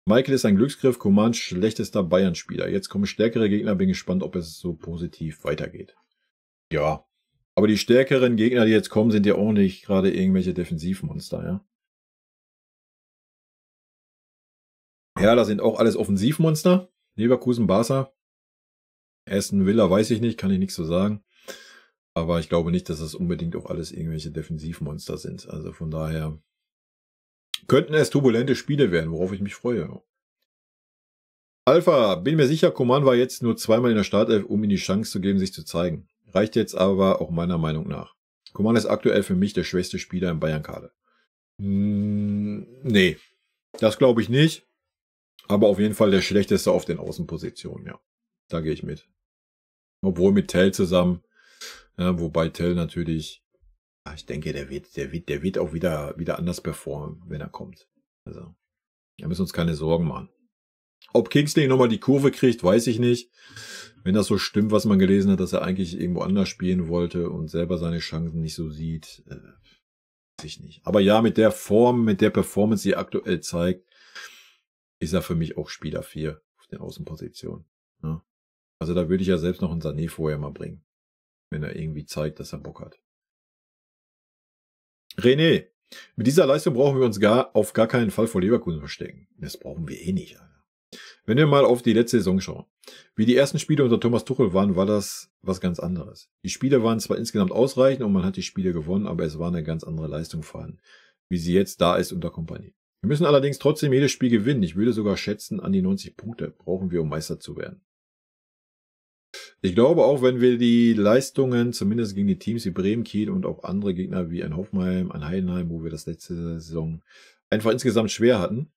Michael ist ein Glücksgriff, Command schlechtester Bayern-Spieler. Jetzt kommen stärkere Gegner, bin gespannt, ob es so positiv weitergeht. Ja, aber die stärkeren Gegner, die jetzt kommen, sind ja auch nicht gerade irgendwelche Defensivmonster, ja. Ja, da sind auch alles Offensivmonster. Leverkusen, Barca. Aston Villa weiß ich nicht, kann ich nichts so sagen. Aber ich glaube nicht, dass das unbedingt auch alles irgendwelche Defensivmonster sind. Also von daher könnten es turbulente Spiele werden, worauf ich mich freue. Alpha, bin mir sicher, Coman war jetzt nur zweimal in der Startelf, um ihm die Chance zu geben, sich zu zeigen. Reicht jetzt aber auch meiner Meinung nach. Coman ist aktuell für mich der schwächste Spieler im Bayern-Kader. Hm, nee, das glaube ich nicht. Aber auf jeden Fall der schlechteste auf den Außenpositionen, ja. Da gehe ich mit. Obwohl mit Tell zusammen, ja, wobei Tell natürlich, ich denke, der wird, der wird, der wird auch wieder, wieder anders performen, wenn er kommt. Also, da müssen uns keine Sorgen machen. Ob Kingsley nochmal die Kurve kriegt, weiß ich nicht. Wenn das so stimmt, was man gelesen hat, dass er eigentlich irgendwo anders spielen wollte und selber seine Chancen nicht so sieht, äh, weiß ich nicht. Aber ja, mit der Form, mit der Performance, die er aktuell zeigt, ist er für mich auch Spieler 4 auf den Außenpositionen. Ja. Also da würde ich ja selbst noch einen Sané vorher mal bringen, wenn er irgendwie zeigt, dass er Bock hat. René, mit dieser Leistung brauchen wir uns gar auf gar keinen Fall vor Leverkusen verstecken. Das brauchen wir eh nicht. Alter. Wenn wir mal auf die letzte Saison schauen. Wie die ersten Spiele unter Thomas Tuchel waren, war das was ganz anderes. Die Spiele waren zwar insgesamt ausreichend und man hat die Spiele gewonnen, aber es war eine ganz andere Leistung vorhanden, wie sie jetzt da ist unter Kompanie. Wir müssen allerdings trotzdem jedes Spiel gewinnen. Ich würde sogar schätzen, an die 90 Punkte brauchen wir, um Meister zu werden. Ich glaube auch, wenn wir die Leistungen, zumindest gegen die Teams wie Bremen, Kiel und auch andere Gegner wie ein Hoffenheim, ein Heidenheim, wo wir das letzte Saison einfach insgesamt schwer hatten,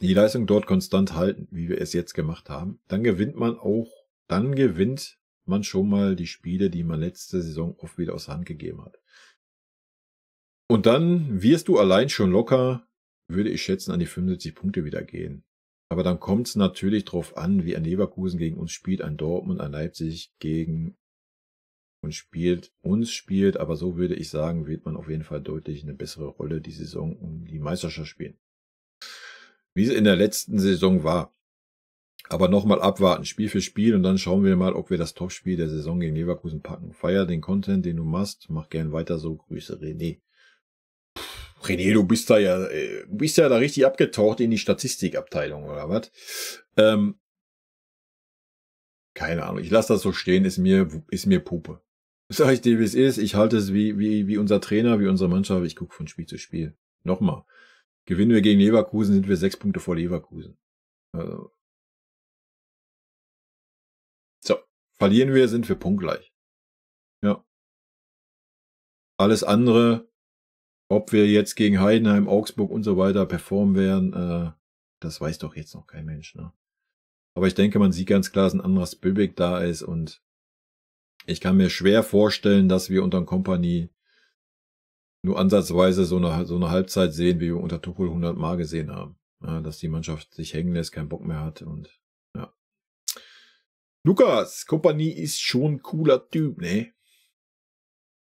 die Leistung dort konstant halten, wie wir es jetzt gemacht haben, dann gewinnt man auch, dann gewinnt man schon mal die Spiele, die man letzte Saison oft wieder aus der Hand gegeben hat. Und dann wirst du allein schon locker würde ich schätzen, an die 75 Punkte wieder gehen. Aber dann kommt es natürlich drauf an, wie ein Leverkusen gegen uns spielt, ein Dortmund, ein Leipzig gegen uns spielt, uns spielt, aber so würde ich sagen, wird man auf jeden Fall deutlich eine bessere Rolle die Saison um die Meisterschaft spielen. Wie es in der letzten Saison war. Aber nochmal abwarten, Spiel für Spiel und dann schauen wir mal, ob wir das Topspiel der Saison gegen Leverkusen packen. Feier den Content, den du machst, mach gern weiter so. Grüße René. René, du bist da ja, äh, bist ja da richtig abgetaucht in die Statistikabteilung oder was? Ähm, keine Ahnung. Ich lasse das so stehen, ist mir, ist mir Puppe. Sag ich dir, wie es ist. Ich halte es wie, wie, wie unser Trainer, wie unsere Mannschaft. Ich gucke von Spiel zu Spiel. Nochmal. Gewinnen wir gegen Leverkusen, sind wir sechs Punkte vor Leverkusen. Also. So. Verlieren wir, sind wir punktgleich. Ja. Alles andere, ob wir jetzt gegen Heidenheim, Augsburg und so weiter performen werden, äh, das weiß doch jetzt noch kein Mensch. Ne? Aber ich denke, man sieht ganz klar, dass ein anderer Böbig da ist und ich kann mir schwer vorstellen, dass wir unter Kompanie nur ansatzweise so eine, so eine Halbzeit sehen, wie wir unter Tuchel 100 Mal gesehen haben. Ja, dass die Mannschaft sich hängen lässt, keinen Bock mehr hat und ja. Lukas, Kompanie ist schon cooler Typ, ne?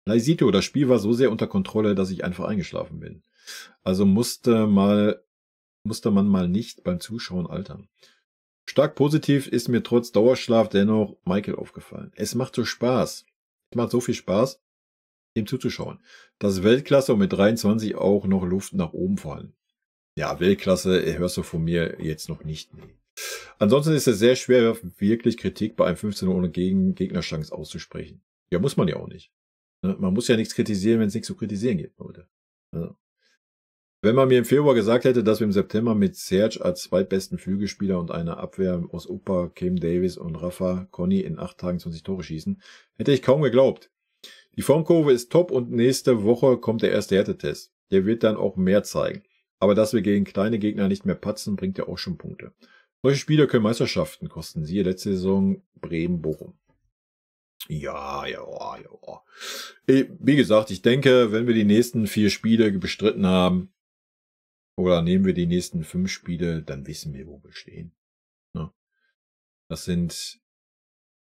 Laisito, das Spiel war so sehr unter Kontrolle, dass ich einfach eingeschlafen bin. Also musste mal, musste man mal nicht beim Zuschauen altern. Stark positiv ist mir trotz Dauerschlaf dennoch Michael aufgefallen. Es macht so Spaß. Es macht so viel Spaß, ihm zuzuschauen. Das Weltklasse und mit 23 auch noch Luft nach oben fallen. Ja, Weltklasse hörst du von mir jetzt noch nicht. Ansonsten ist es sehr schwer, wirklich Kritik bei einem 15 ohne Gegen Gegnerchance auszusprechen. Ja, muss man ja auch nicht. Ne, man muss ja nichts kritisieren, wenn es nichts zu kritisieren gibt, Leute. Also. Wenn man mir im Februar gesagt hätte, dass wir im September mit Serge als zweitbesten Flügelspieler und einer Abwehr aus Upa, Kim Davis und Rafa Conny in acht Tagen 20 Tore schießen, hätte ich kaum geglaubt. Die Formkurve ist top und nächste Woche kommt der erste Härtetest. Der wird dann auch mehr zeigen. Aber dass wir gegen kleine Gegner nicht mehr patzen, bringt ja auch schon Punkte. Solche Spiele können Meisterschaften kosten. Siehe letzte Saison Bremen-Bochum. Ja, ja, ja. Wie gesagt, ich denke, wenn wir die nächsten vier Spiele bestritten haben, oder nehmen wir die nächsten fünf Spiele, dann wissen wir, wo wir stehen. Ne? Das sind,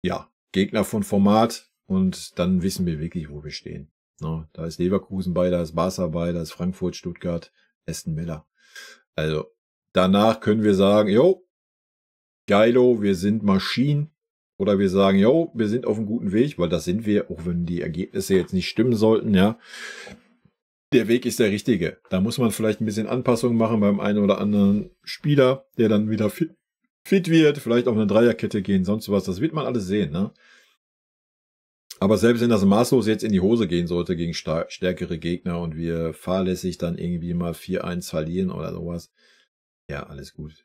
ja, Gegner von Format und dann wissen wir wirklich, wo wir stehen. Ne? Da ist Leverkusen bei, da ist Barca bei, da ist Frankfurt, Stuttgart, Aston Miller. Also, danach können wir sagen, jo, geilo, wir sind Maschinen. Oder wir sagen, jo, wir sind auf einem guten Weg, weil das sind wir, auch wenn die Ergebnisse jetzt nicht stimmen sollten, ja der Weg ist der richtige. Da muss man vielleicht ein bisschen Anpassungen machen beim einen oder anderen Spieler, der dann wieder fit, fit wird, vielleicht auf eine Dreierkette gehen, sonst was. Das wird man alles sehen, ne? Aber selbst wenn das maßlos jetzt in die Hose gehen sollte gegen stärkere Gegner und wir fahrlässig dann irgendwie mal 4-1 verlieren oder sowas, ja, alles gut.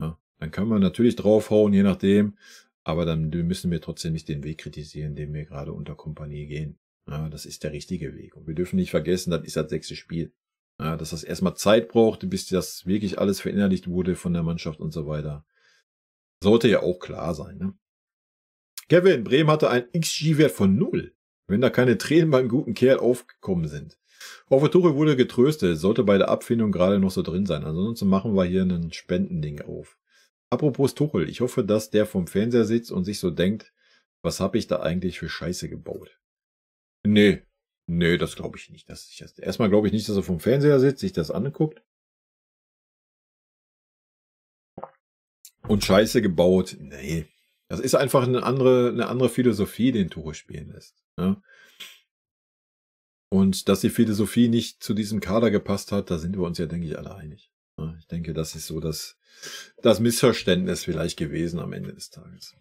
Ja, dann kann man natürlich draufhauen, je nachdem, aber dann müssen wir trotzdem nicht den Weg kritisieren, den wir gerade unter Kompanie gehen. Ja, das ist der richtige Weg. Und wir dürfen nicht vergessen, das ist das sechste Spiel. Ja, dass das erstmal Zeit braucht, bis das wirklich alles verinnerlicht wurde von der Mannschaft und so weiter. Sollte ja auch klar sein. Ne? Kevin, Bremen hatte einen XG-Wert von null, wenn da keine Tränen beim guten Kerl aufgekommen sind. Hoffe Tuchel wurde getröstet, sollte bei der Abfindung gerade noch so drin sein. Ansonsten machen wir hier ein Spendending auf. Apropos Tuchel, ich hoffe, dass der vom Fernseher sitzt und sich so denkt, was habe ich da eigentlich für Scheiße gebaut? Nee. Nee, das glaube ich nicht. Dass ich das, erstmal glaube ich nicht, dass er vom Fernseher sitzt, sich das anguckt. Und Scheiße gebaut. Nee. Das ist einfach eine andere, eine andere Philosophie, den Tore spielen lässt. Ne? Und dass die Philosophie nicht zu diesem Kader gepasst hat, da sind wir uns ja, denke ich, alle einig. Ich denke, das ist so das, das Missverständnis vielleicht gewesen am Ende des Tages.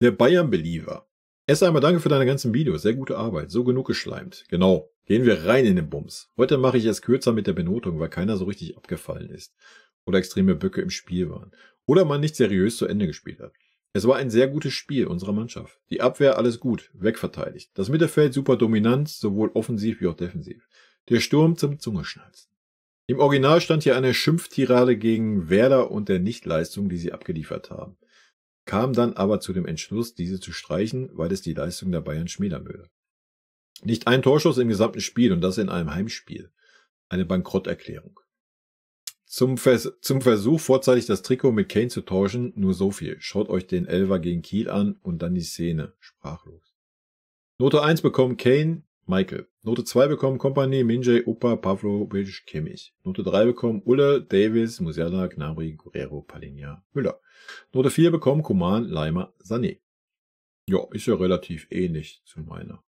Der Bayern-Believer Erst einmal danke für deine ganzen Videos. Sehr gute Arbeit. So genug geschleimt. Genau. Gehen wir rein in den Bums. Heute mache ich es kürzer mit der Benotung, weil keiner so richtig abgefallen ist. Oder extreme Böcke im Spiel waren. Oder man nicht seriös zu Ende gespielt hat. Es war ein sehr gutes Spiel unserer Mannschaft. Die Abwehr alles gut, wegverteidigt. Das Mittelfeld super dominant, sowohl offensiv wie auch defensiv. Der Sturm zum Zungeschnalzen. Im Original stand hier eine Schimpftirade gegen Werder und der Nichtleistung, die sie abgeliefert haben kam dann aber zu dem Entschluss, diese zu streichen, weil es die Leistung der Bayern schmälern würde. Nicht ein Torschuss im gesamten Spiel und das in einem Heimspiel. Eine Bankrotterklärung. Zum, Vers zum Versuch, vorzeitig das Trikot mit Kane zu tauschen, nur so viel. Schaut euch den Elver gegen Kiel an und dann die Szene. Sprachlos. Note 1 bekommt Kane, Michael. Note 2 bekommen Kompanie, Minjay, Upa, Pavlovic, Kimmich. Note 3 bekommen Ulle, Davis, Musiala, Gnabry, Guerrero, Palinja, Müller. Note 4 bekommen Kuman, Leimer, Sané. Ja, ist ja relativ ähnlich zu meiner.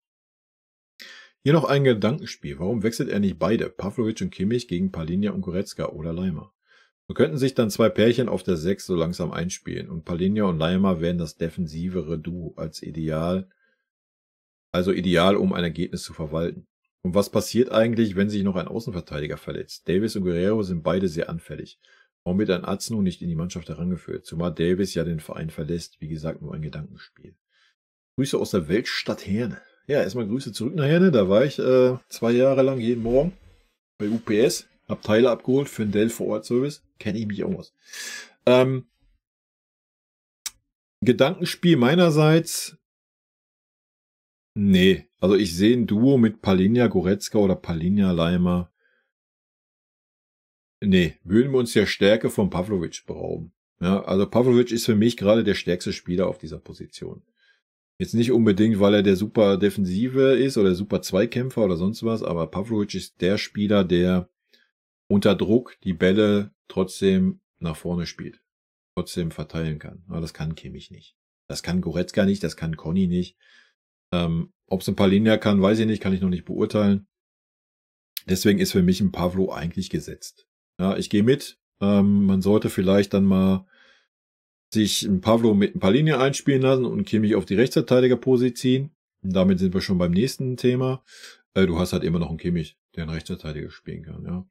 Hier noch ein Gedankenspiel. Warum wechselt er nicht beide, Pavlovic und Kimmich, gegen Palinja und Goretzka oder Leimer? So könnten sich dann zwei Pärchen auf der 6 so langsam einspielen und Palinja und Leimer wären das defensivere Duo als ideal, also ideal, um ein Ergebnis zu verwalten. Und was passiert eigentlich, wenn sich noch ein Außenverteidiger verletzt? Davis und Guerrero sind beide sehr anfällig. Warum wird ein Aznu nicht in die Mannschaft herangeführt? Zumal Davis ja den Verein verlässt. Wie gesagt, nur ein Gedankenspiel. Grüße aus der Weltstadt Herne. Ja, erstmal Grüße zurück nach Herne. Da war ich äh, zwei Jahre lang jeden Morgen bei UPS. Hab Teile abgeholt für einen Dell vor Ort Service. Kenne ich mich aus. Ähm, Gedankenspiel meinerseits. Nee, also ich sehe ein Duo mit Palinja Goretzka oder Palinja Leimer. Nee, würden wir uns der Stärke von Pavlovic berauben. Ja, also Pavlovic ist für mich gerade der stärkste Spieler auf dieser Position. Jetzt nicht unbedingt, weil er der super Defensive ist oder super Zweikämpfer oder sonst was, aber Pavlovic ist der Spieler, der unter Druck die Bälle trotzdem nach vorne spielt. Trotzdem verteilen kann. Aber das kann Kimmich nicht. Das kann Goretzka nicht, das kann Conny nicht. Ähm, Ob es ein Palinia kann, weiß ich nicht, kann ich noch nicht beurteilen. Deswegen ist für mich ein Pavlo eigentlich gesetzt. Ja, ich gehe mit. Ähm, man sollte vielleicht dann mal sich ein Pavlo mit ein paar Linien einspielen lassen und Kimmich auf die Rechtsverteidigerposition damit sind wir schon beim nächsten Thema. Äh, du hast halt immer noch einen Kimmich, der einen Rechtsverteidiger spielen kann, ja.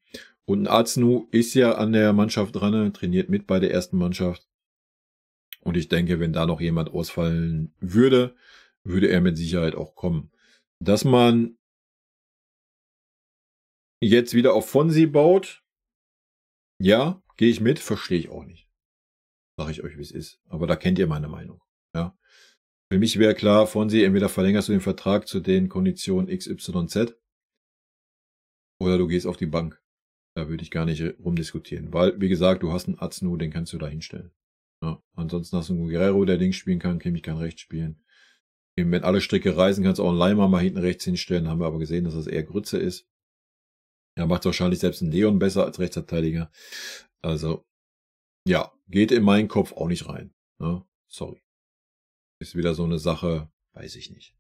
Und ein Aznu ist ja an der Mannschaft dran, trainiert mit bei der ersten Mannschaft. Und ich denke, wenn da noch jemand ausfallen würde, würde er mit Sicherheit auch kommen. Dass man jetzt wieder auf Fonsi baut, ja, gehe ich mit, verstehe ich auch nicht. Sag ich euch, wie es ist. Aber da kennt ihr meine Meinung. Ja. Für mich wäre klar, Fonsi, entweder verlängerst du den Vertrag zu den Konditionen XYZ oder du gehst auf die Bank. Da würde ich gar nicht rumdiskutieren. Weil, wie gesagt, du hast einen Aznu, den kannst du da hinstellen. Ja. Ansonsten hast du einen Guerrero, der links spielen kann, Kimmich kann rechts spielen. Wenn alle Stricke reisen, kannst du auch einen Leimer mal hinten rechts hinstellen. Haben wir aber gesehen, dass das eher Grütze ist. Er macht wahrscheinlich selbst einen Leon besser als Rechtsverteidiger. Also, ja, geht in meinen Kopf auch nicht rein. Ne? Sorry. Ist wieder so eine Sache, weiß ich nicht.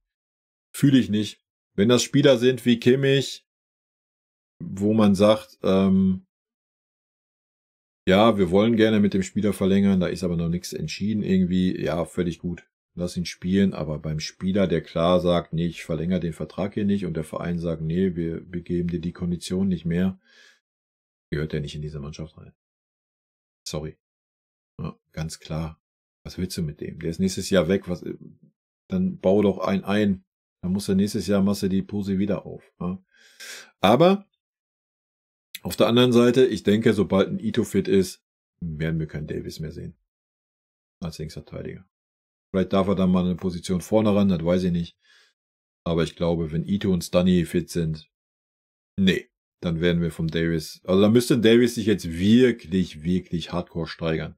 Fühle ich nicht. Wenn das Spieler sind wie Kimmich, wo man sagt, ähm, ja, wir wollen gerne mit dem Spieler verlängern, da ist aber noch nichts entschieden irgendwie, ja, völlig gut lass ihn spielen, aber beim Spieler, der klar sagt, nee, ich verlängere den Vertrag hier nicht und der Verein sagt, nee, wir, wir geben dir die Kondition nicht mehr, gehört der nicht in diese Mannschaft rein. Sorry. Ja, ganz klar. Was willst du mit dem? Der ist nächstes Jahr weg, was, dann bau doch einen ein. Dann muss er nächstes Jahr du die Pose wieder auf. Ja. Aber auf der anderen Seite, ich denke, sobald ein Ito fit ist, werden wir keinen Davis mehr sehen. Als Linksverteidiger. Vielleicht darf er dann mal eine Position vorne ran, das weiß ich nicht. Aber ich glaube, wenn Ito und Stunny fit sind, nee, dann werden wir vom Davis, also da müsste Davis sich jetzt wirklich, wirklich hardcore steigern.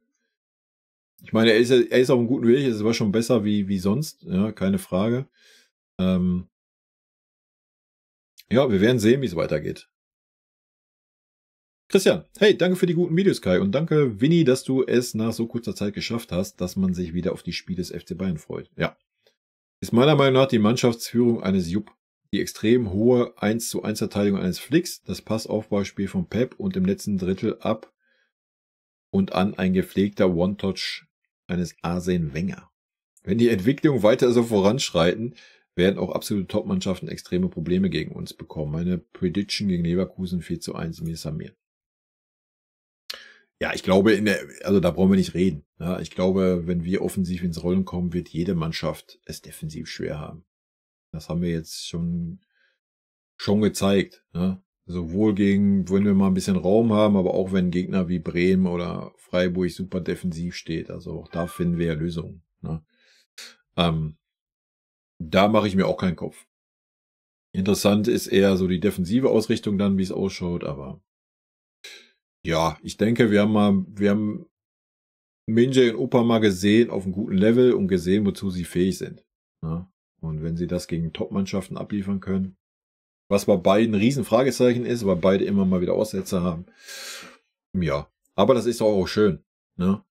Ich meine, er ist, er ist auf einem guten Weg, es war schon besser wie, wie sonst, ja, keine Frage. Ähm, ja, wir werden sehen, wie es weitergeht. Christian, hey, danke für die guten Videos, Kai. Und danke, Winnie, dass du es nach so kurzer Zeit geschafft hast, dass man sich wieder auf die Spiele des FC Bayern freut. Ja. Ist meiner Meinung nach die Mannschaftsführung eines Jupp. Die extrem hohe 1 zu 1 Verteidigung eines Flicks, das Passaufbauspiel von Pep und im letzten Drittel ab und an ein gepflegter One-Touch eines Arsene Wenger. Wenn die Entwicklung weiter so voranschreiten, werden auch absolute Top-Mannschaften extreme Probleme gegen uns bekommen. Meine Prediction gegen Leverkusen 4 zu 1 mir Samir. Ja, ich glaube, in der, also da brauchen wir nicht reden. Ja, ich glaube, wenn wir offensiv ins Rollen kommen, wird jede Mannschaft es defensiv schwer haben. Das haben wir jetzt schon, schon gezeigt. Ja. Sowohl gegen, wenn wir mal ein bisschen Raum haben, aber auch wenn Gegner wie Bremen oder Freiburg super defensiv steht. Also auch da finden wir ja Lösungen. Ne? Ähm, da mache ich mir auch keinen Kopf. Interessant ist eher so die defensive Ausrichtung dann, wie es ausschaut, aber ja, ich denke, wir haben mal, wir haben Minje und Opa mal gesehen auf einem guten Level und gesehen, wozu sie fähig sind. Ja? Ne? Und wenn sie das gegen Top-Mannschaften abliefern können, was bei beiden ein Riesenfragezeichen ist, weil beide immer mal wieder Aussätze haben. Ja, aber das ist doch auch schön. Ne?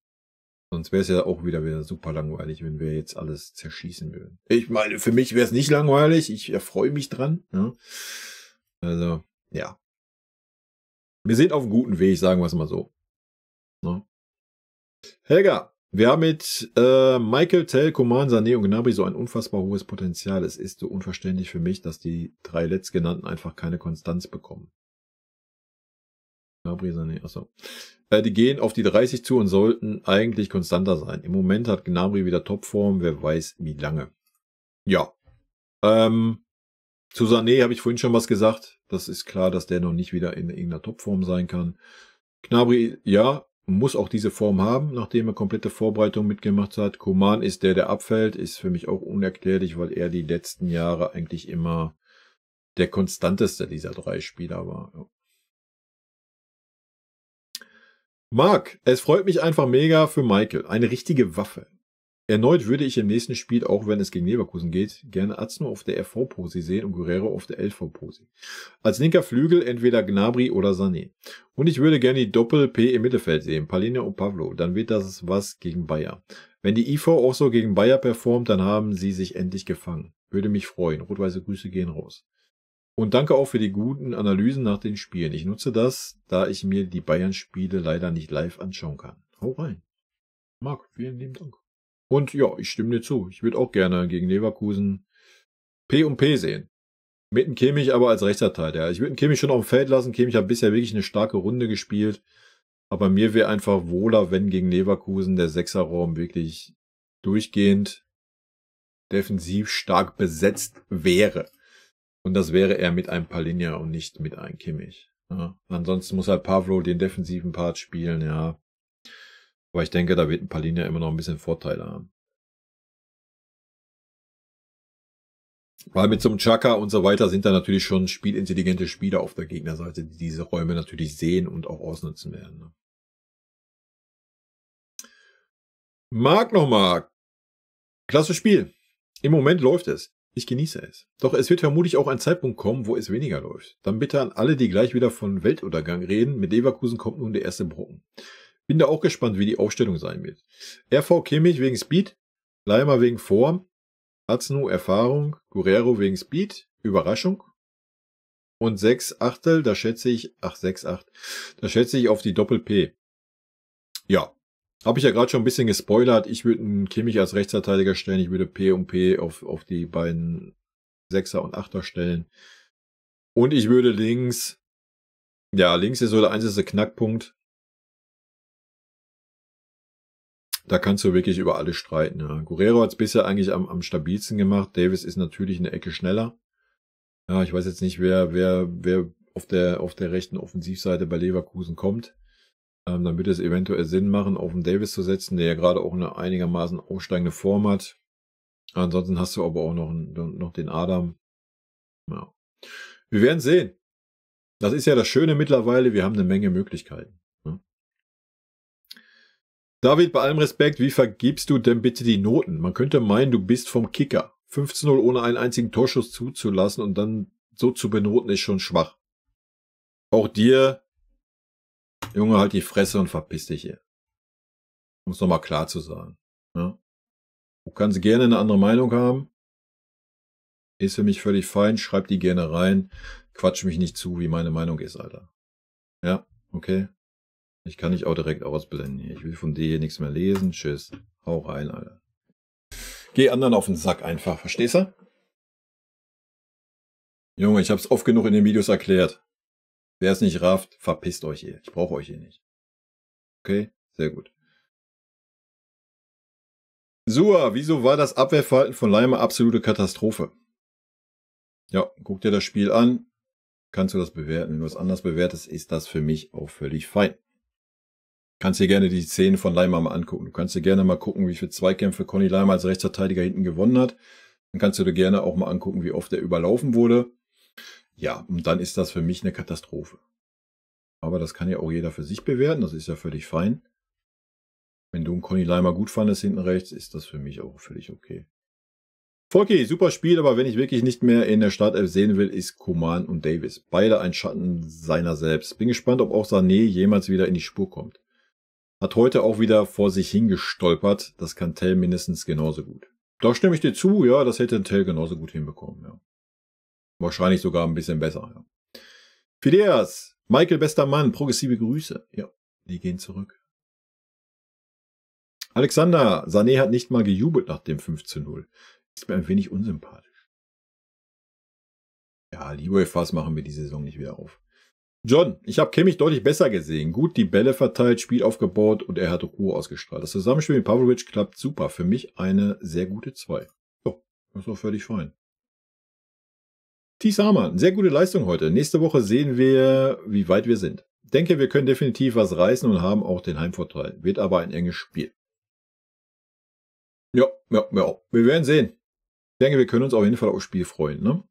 Sonst wäre es ja auch wieder, wieder super langweilig, wenn wir jetzt alles zerschießen würden. Ich meine, für mich wäre es nicht langweilig. Ich erfreue mich dran. Ne? Also, ja. Wir sind auf einem guten Weg, sagen wir es mal so. Ne? Helga, wir haben mit äh, Michael Tell, Coman, Sané und Gnabry so ein unfassbar hohes Potenzial. Es ist so unverständlich für mich, dass die drei letztgenannten einfach keine Konstanz bekommen. Gnabry, Sané, achso. Äh, die gehen auf die 30 zu und sollten eigentlich konstanter sein. Im Moment hat Gnabry wieder Topform, wer weiß wie lange. Ja. Ähm, zu Sané habe ich vorhin schon was gesagt. Das ist klar, dass der noch nicht wieder in irgendeiner Topform sein kann. Gnabry, ja, muss auch diese Form haben, nachdem er komplette Vorbereitung mitgemacht hat. Kuman ist der, der abfällt, ist für mich auch unerklärlich, weil er die letzten Jahre eigentlich immer der konstanteste dieser drei Spieler war. Marc, es freut mich einfach mega für Michael. Eine richtige Waffe. Erneut würde ich im nächsten Spiel, auch wenn es gegen Leverkusen geht, gerne Azno auf der RV-Posi sehen und Guerrero auf der LV-Posi. Als linker Flügel entweder Gnabry oder Sané. Und ich würde gerne die Doppel-P im Mittelfeld sehen, Palina und Pavlo. Dann wird das was gegen Bayer. Wenn die IV auch so gegen Bayer performt, dann haben sie sich endlich gefangen. Würde mich freuen. Rot-weiße Grüße gehen raus. Und danke auch für die guten Analysen nach den Spielen. Ich nutze das, da ich mir die Bayern-Spiele leider nicht live anschauen kann. Hau rein. Marc, vielen lieben Dank. Und ja, ich stimme dir zu. Ich würde auch gerne gegen Leverkusen P und P sehen. Mit dem Kimmich aber als Rechtsverteidiger. Ich würde den Kimmich schon auf dem Feld lassen. Kimmich hat bisher wirklich eine starke Runde gespielt. Aber mir wäre einfach wohler, wenn gegen Leverkusen der Sechserraum wirklich durchgehend defensiv stark besetzt wäre. Und das wäre er mit einem Palinja und nicht mit einem Kimmich. Ja. Ansonsten muss halt Pavlo den defensiven Part spielen, ja. Aber ich denke, da wird ein Palinja immer noch ein bisschen Vorteile haben. Weil mit so einem Chaka und so weiter sind da natürlich schon spielintelligente Spieler auf der Gegnerseite, die diese Räume natürlich sehen und auch ausnutzen werden. Ne? Marc nochmal. Klasse Spiel. Im Moment läuft es. Ich genieße es. Doch es wird vermutlich auch ein Zeitpunkt kommen, wo es weniger läuft. Dann bitte an alle, die gleich wieder von Weltuntergang reden. Mit Leverkusen kommt nun der erste Brocken. Bin da auch gespannt, wie die Aufstellung sein wird. RV Kimmich wegen Speed, Leimer wegen Form, Aznu Erfahrung, Guerrero wegen Speed, Überraschung. Und 6 Achtel, da schätze ich, ach 6, 8, da schätze ich auf die Doppel-P. Ja, habe ich ja gerade schon ein bisschen gespoilert. Ich würde einen Kimmich als Rechtsverteidiger stellen. Ich würde P und P auf, auf die beiden Sechser und Achter stellen. Und ich würde links, ja, links ist so der einzige Knackpunkt. Da kannst du wirklich über alles streiten. Ja. Guerrero hat es bisher eigentlich am, am stabilsten gemacht. Davis ist natürlich eine Ecke schneller. Ja, ich weiß jetzt nicht, wer, wer, wer auf der, auf der rechten Offensivseite bei Leverkusen kommt. Ähm, dann würde es eventuell Sinn machen, auf den Davis zu setzen, der ja gerade auch eine einigermaßen aufsteigende Form hat. Ansonsten hast du aber auch noch, noch den Adam. Ja. Wir werden sehen. Das ist ja das Schöne mittlerweile, wir haben eine Menge Möglichkeiten. David, bei allem Respekt, wie vergibst du denn bitte die Noten? Man könnte meinen, du bist vom Kicker. 15-0 ohne einen einzigen Torschuss zuzulassen und dann so zu benoten ist schon schwach. Auch dir, Junge, halt die Fresse und verpiss dich hier. Um es nochmal klar zu sagen. Ja? Du kannst gerne eine andere Meinung haben. Ist für mich völlig fein. Schreib die gerne rein. Quatsch mich nicht zu, wie meine Meinung ist, Alter. Ja, okay. Ich kann dich auch direkt ausblenden hier. Ich will von dir hier nichts mehr lesen. Tschüss. Hau rein, Alter. Geh anderen auf den Sack einfach, verstehst du? Junge, ich hab's oft genug in den Videos erklärt. Wer es nicht rafft, verpisst euch hier. Ich brauche euch hier nicht. Okay? Sehr gut. Sua, wieso war das Abwehrverhalten von Leimer absolute Katastrophe? Ja, guck dir das Spiel an. Kannst du das bewerten. Wenn du es anders bewertest, ist das für mich auch völlig fein. Kannst dir gerne die Szenen von Leimer mal angucken. Du kannst dir gerne mal gucken, wie viele Zweikämpfe Conny Leimer als Rechtsverteidiger hinten gewonnen hat. Dann kannst du dir gerne auch mal angucken, wie oft er überlaufen wurde. Ja, und dann ist das für mich eine Katastrophe. Aber das kann ja auch jeder für sich bewerten. Das ist ja völlig fein. Wenn du einen Conny Leimer gut fandest hinten rechts, ist das für mich auch völlig okay. Volki, super Spiel, aber wenn ich wirklich nicht mehr in der Startelf sehen will, ist Koman und Davis. Beide ein Schatten seiner selbst. Bin gespannt, ob auch Sané jemals wieder in die Spur kommt. Hat heute auch wieder vor sich hingestolpert. Das kann Tell mindestens genauso gut. Da stimme ich dir zu, ja, das hätte Tell genauso gut hinbekommen, ja. Wahrscheinlich sogar ein bisschen besser, ja. Phileas, Michael, bester Mann, progressive Grüße. Ja, die gehen zurück. Alexander, Sané hat nicht mal gejubelt nach dem 5 zu 0. Ist mir ein wenig unsympathisch. Ja, die UEFAs machen wir die Saison nicht wieder auf. John, ich habe Kimmich deutlich besser gesehen. Gut die Bälle verteilt, Spiel aufgebaut und er hat Ruhe ausgestrahlt. Das Zusammenspiel mit Pavlovic klappt super. Für mich eine sehr gute 2. Ja, das ist doch völlig fein. Thies Hamann, sehr gute Leistung heute. Nächste Woche sehen wir, wie weit wir sind. Denke, wir können definitiv was reißen und haben auch den Heimvorteil. Wird aber ein enges Spiel. Ja, ja, ja. Wir werden sehen. Ich denke, wir können uns auf jeden Fall aufs Spiel freuen, ne?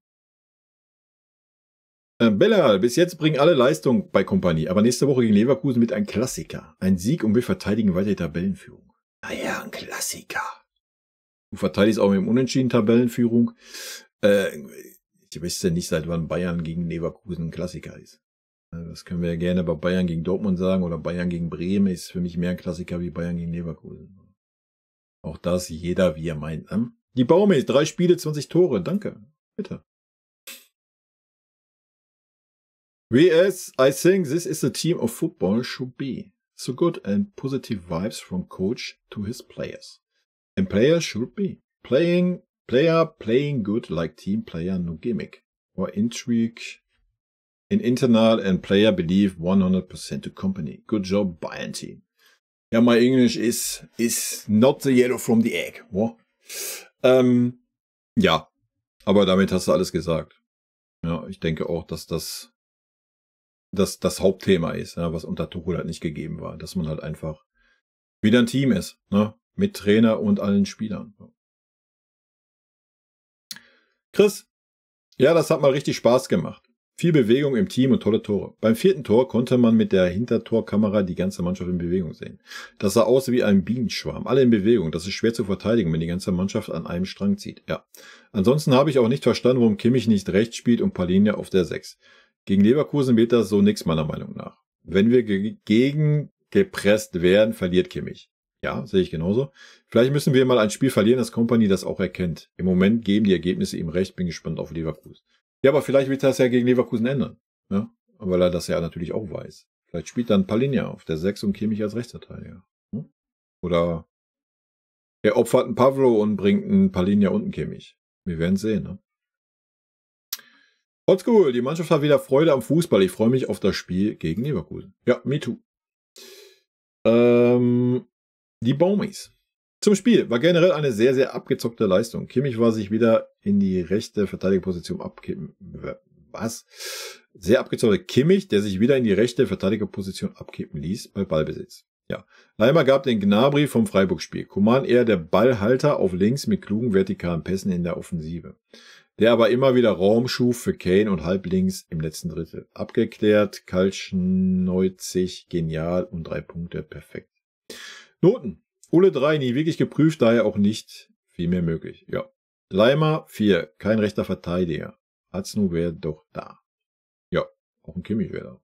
Äh, Bella, bis jetzt bringen alle Leistung bei Kompanie, aber nächste Woche gegen Leverkusen mit einem Klassiker. Ein Sieg und wir verteidigen weiter die Tabellenführung. Naja, ein Klassiker. Du verteidigst auch mit dem Unentschieden Tabellenführung. Äh, ich weiß ja nicht, seit wann Bayern gegen Leverkusen ein Klassiker ist. Äh, das können wir ja gerne bei Bayern gegen Dortmund sagen oder Bayern gegen Bremen ist für mich mehr ein Klassiker wie Bayern gegen Leverkusen. Auch das jeder, wie er meint. Ne? Die Baume, drei Spiele, 20 Tore. Danke. Bitte. VS, I think this is the team of football should be. So good and positive vibes from coach to his players. And players should be. Playing, player playing good like team player no gimmick. Or intrigue in internal and player believe 100% to company. Good job, Bayern team. Yeah, my English is, is not the yellow from the egg. What? Ähm, um, ja, aber damit hast du alles gesagt. Ja, ich denke auch, dass das das, das Hauptthema ist, ja, was unter Tuchel halt nicht gegeben war, dass man halt einfach wieder ein Team ist, ne? mit Trainer und allen Spielern. Chris, ja, das hat mal richtig Spaß gemacht. Viel Bewegung im Team und tolle Tore. Beim vierten Tor konnte man mit der Hintertorkamera die ganze Mannschaft in Bewegung sehen. Das sah aus wie ein Bienenschwarm. Alle in Bewegung. Das ist schwer zu verteidigen, wenn die ganze Mannschaft an einem Strang zieht. Ja. Ansonsten habe ich auch nicht verstanden, warum Kimmich nicht rechts spielt und Paulinia auf der 6. Gegen Leverkusen wird das so nix meiner Meinung nach. Wenn wir gegen gepresst werden, verliert Kimmich. Ja, sehe ich genauso. Vielleicht müssen wir mal ein Spiel verlieren, dass Company das auch erkennt. Im Moment geben die Ergebnisse ihm recht, bin gespannt auf Leverkusen. Ja, aber vielleicht wird das ja gegen Leverkusen ändern. Ja? Weil er das ja natürlich auch weiß. Vielleicht spielt dann Palinja auf der 6 und Kimmich als Rechtsverteidiger. Hm? Oder er opfert einen Pavlo und bringt einen Palinja und einen Kimmich. Wir werden sehen. Ne? Oldschool, die Mannschaft hat wieder Freude am Fußball. Ich freue mich auf das Spiel gegen Leverkusen. Ja, me too. Ähm, die Baumis. Zum Spiel war generell eine sehr, sehr abgezockte Leistung. Kimmich war sich wieder in die rechte Verteidigerposition abkippen. Was? Sehr abgezockte Kimmich, der sich wieder in die rechte Verteidigerposition abkippen ließ bei Ballbesitz. Ja. Leimer gab den Gnabry vom Freiburg-Spiel. Kuman eher der Ballhalter auf links mit klugen vertikalen Pässen in der Offensive der aber immer wieder Raum schuf für Kane und halblinks im letzten Drittel. Abgeklärt, kaltschneuzig, genial und drei Punkte perfekt. Noten. Ule 3 nie wirklich geprüft, daher auch nicht viel mehr möglich. Ja. Leimer 4, kein rechter Verteidiger. Aznu wäre doch da. Ja, auch ein Kimmich wäre da.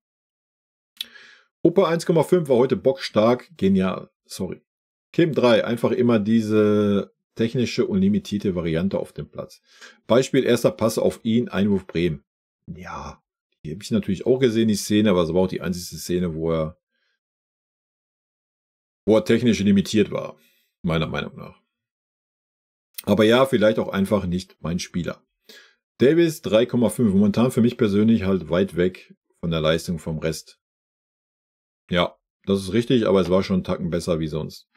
Opa 1,5 war heute bockstark, genial. Sorry. Kim 3, einfach immer diese technische und limitierte Variante auf dem Platz. Beispiel erster Pass auf ihn, Einwurf Bremen. Ja, die habe ich natürlich auch gesehen, die Szene, aber es war auch die einzige Szene, wo er, wo er technisch limitiert war. Meiner Meinung nach. Aber ja, vielleicht auch einfach nicht mein Spieler. Davis 3,5. Momentan für mich persönlich halt weit weg von der Leistung vom Rest. Ja, das ist richtig, aber es war schon einen Tacken besser wie sonst.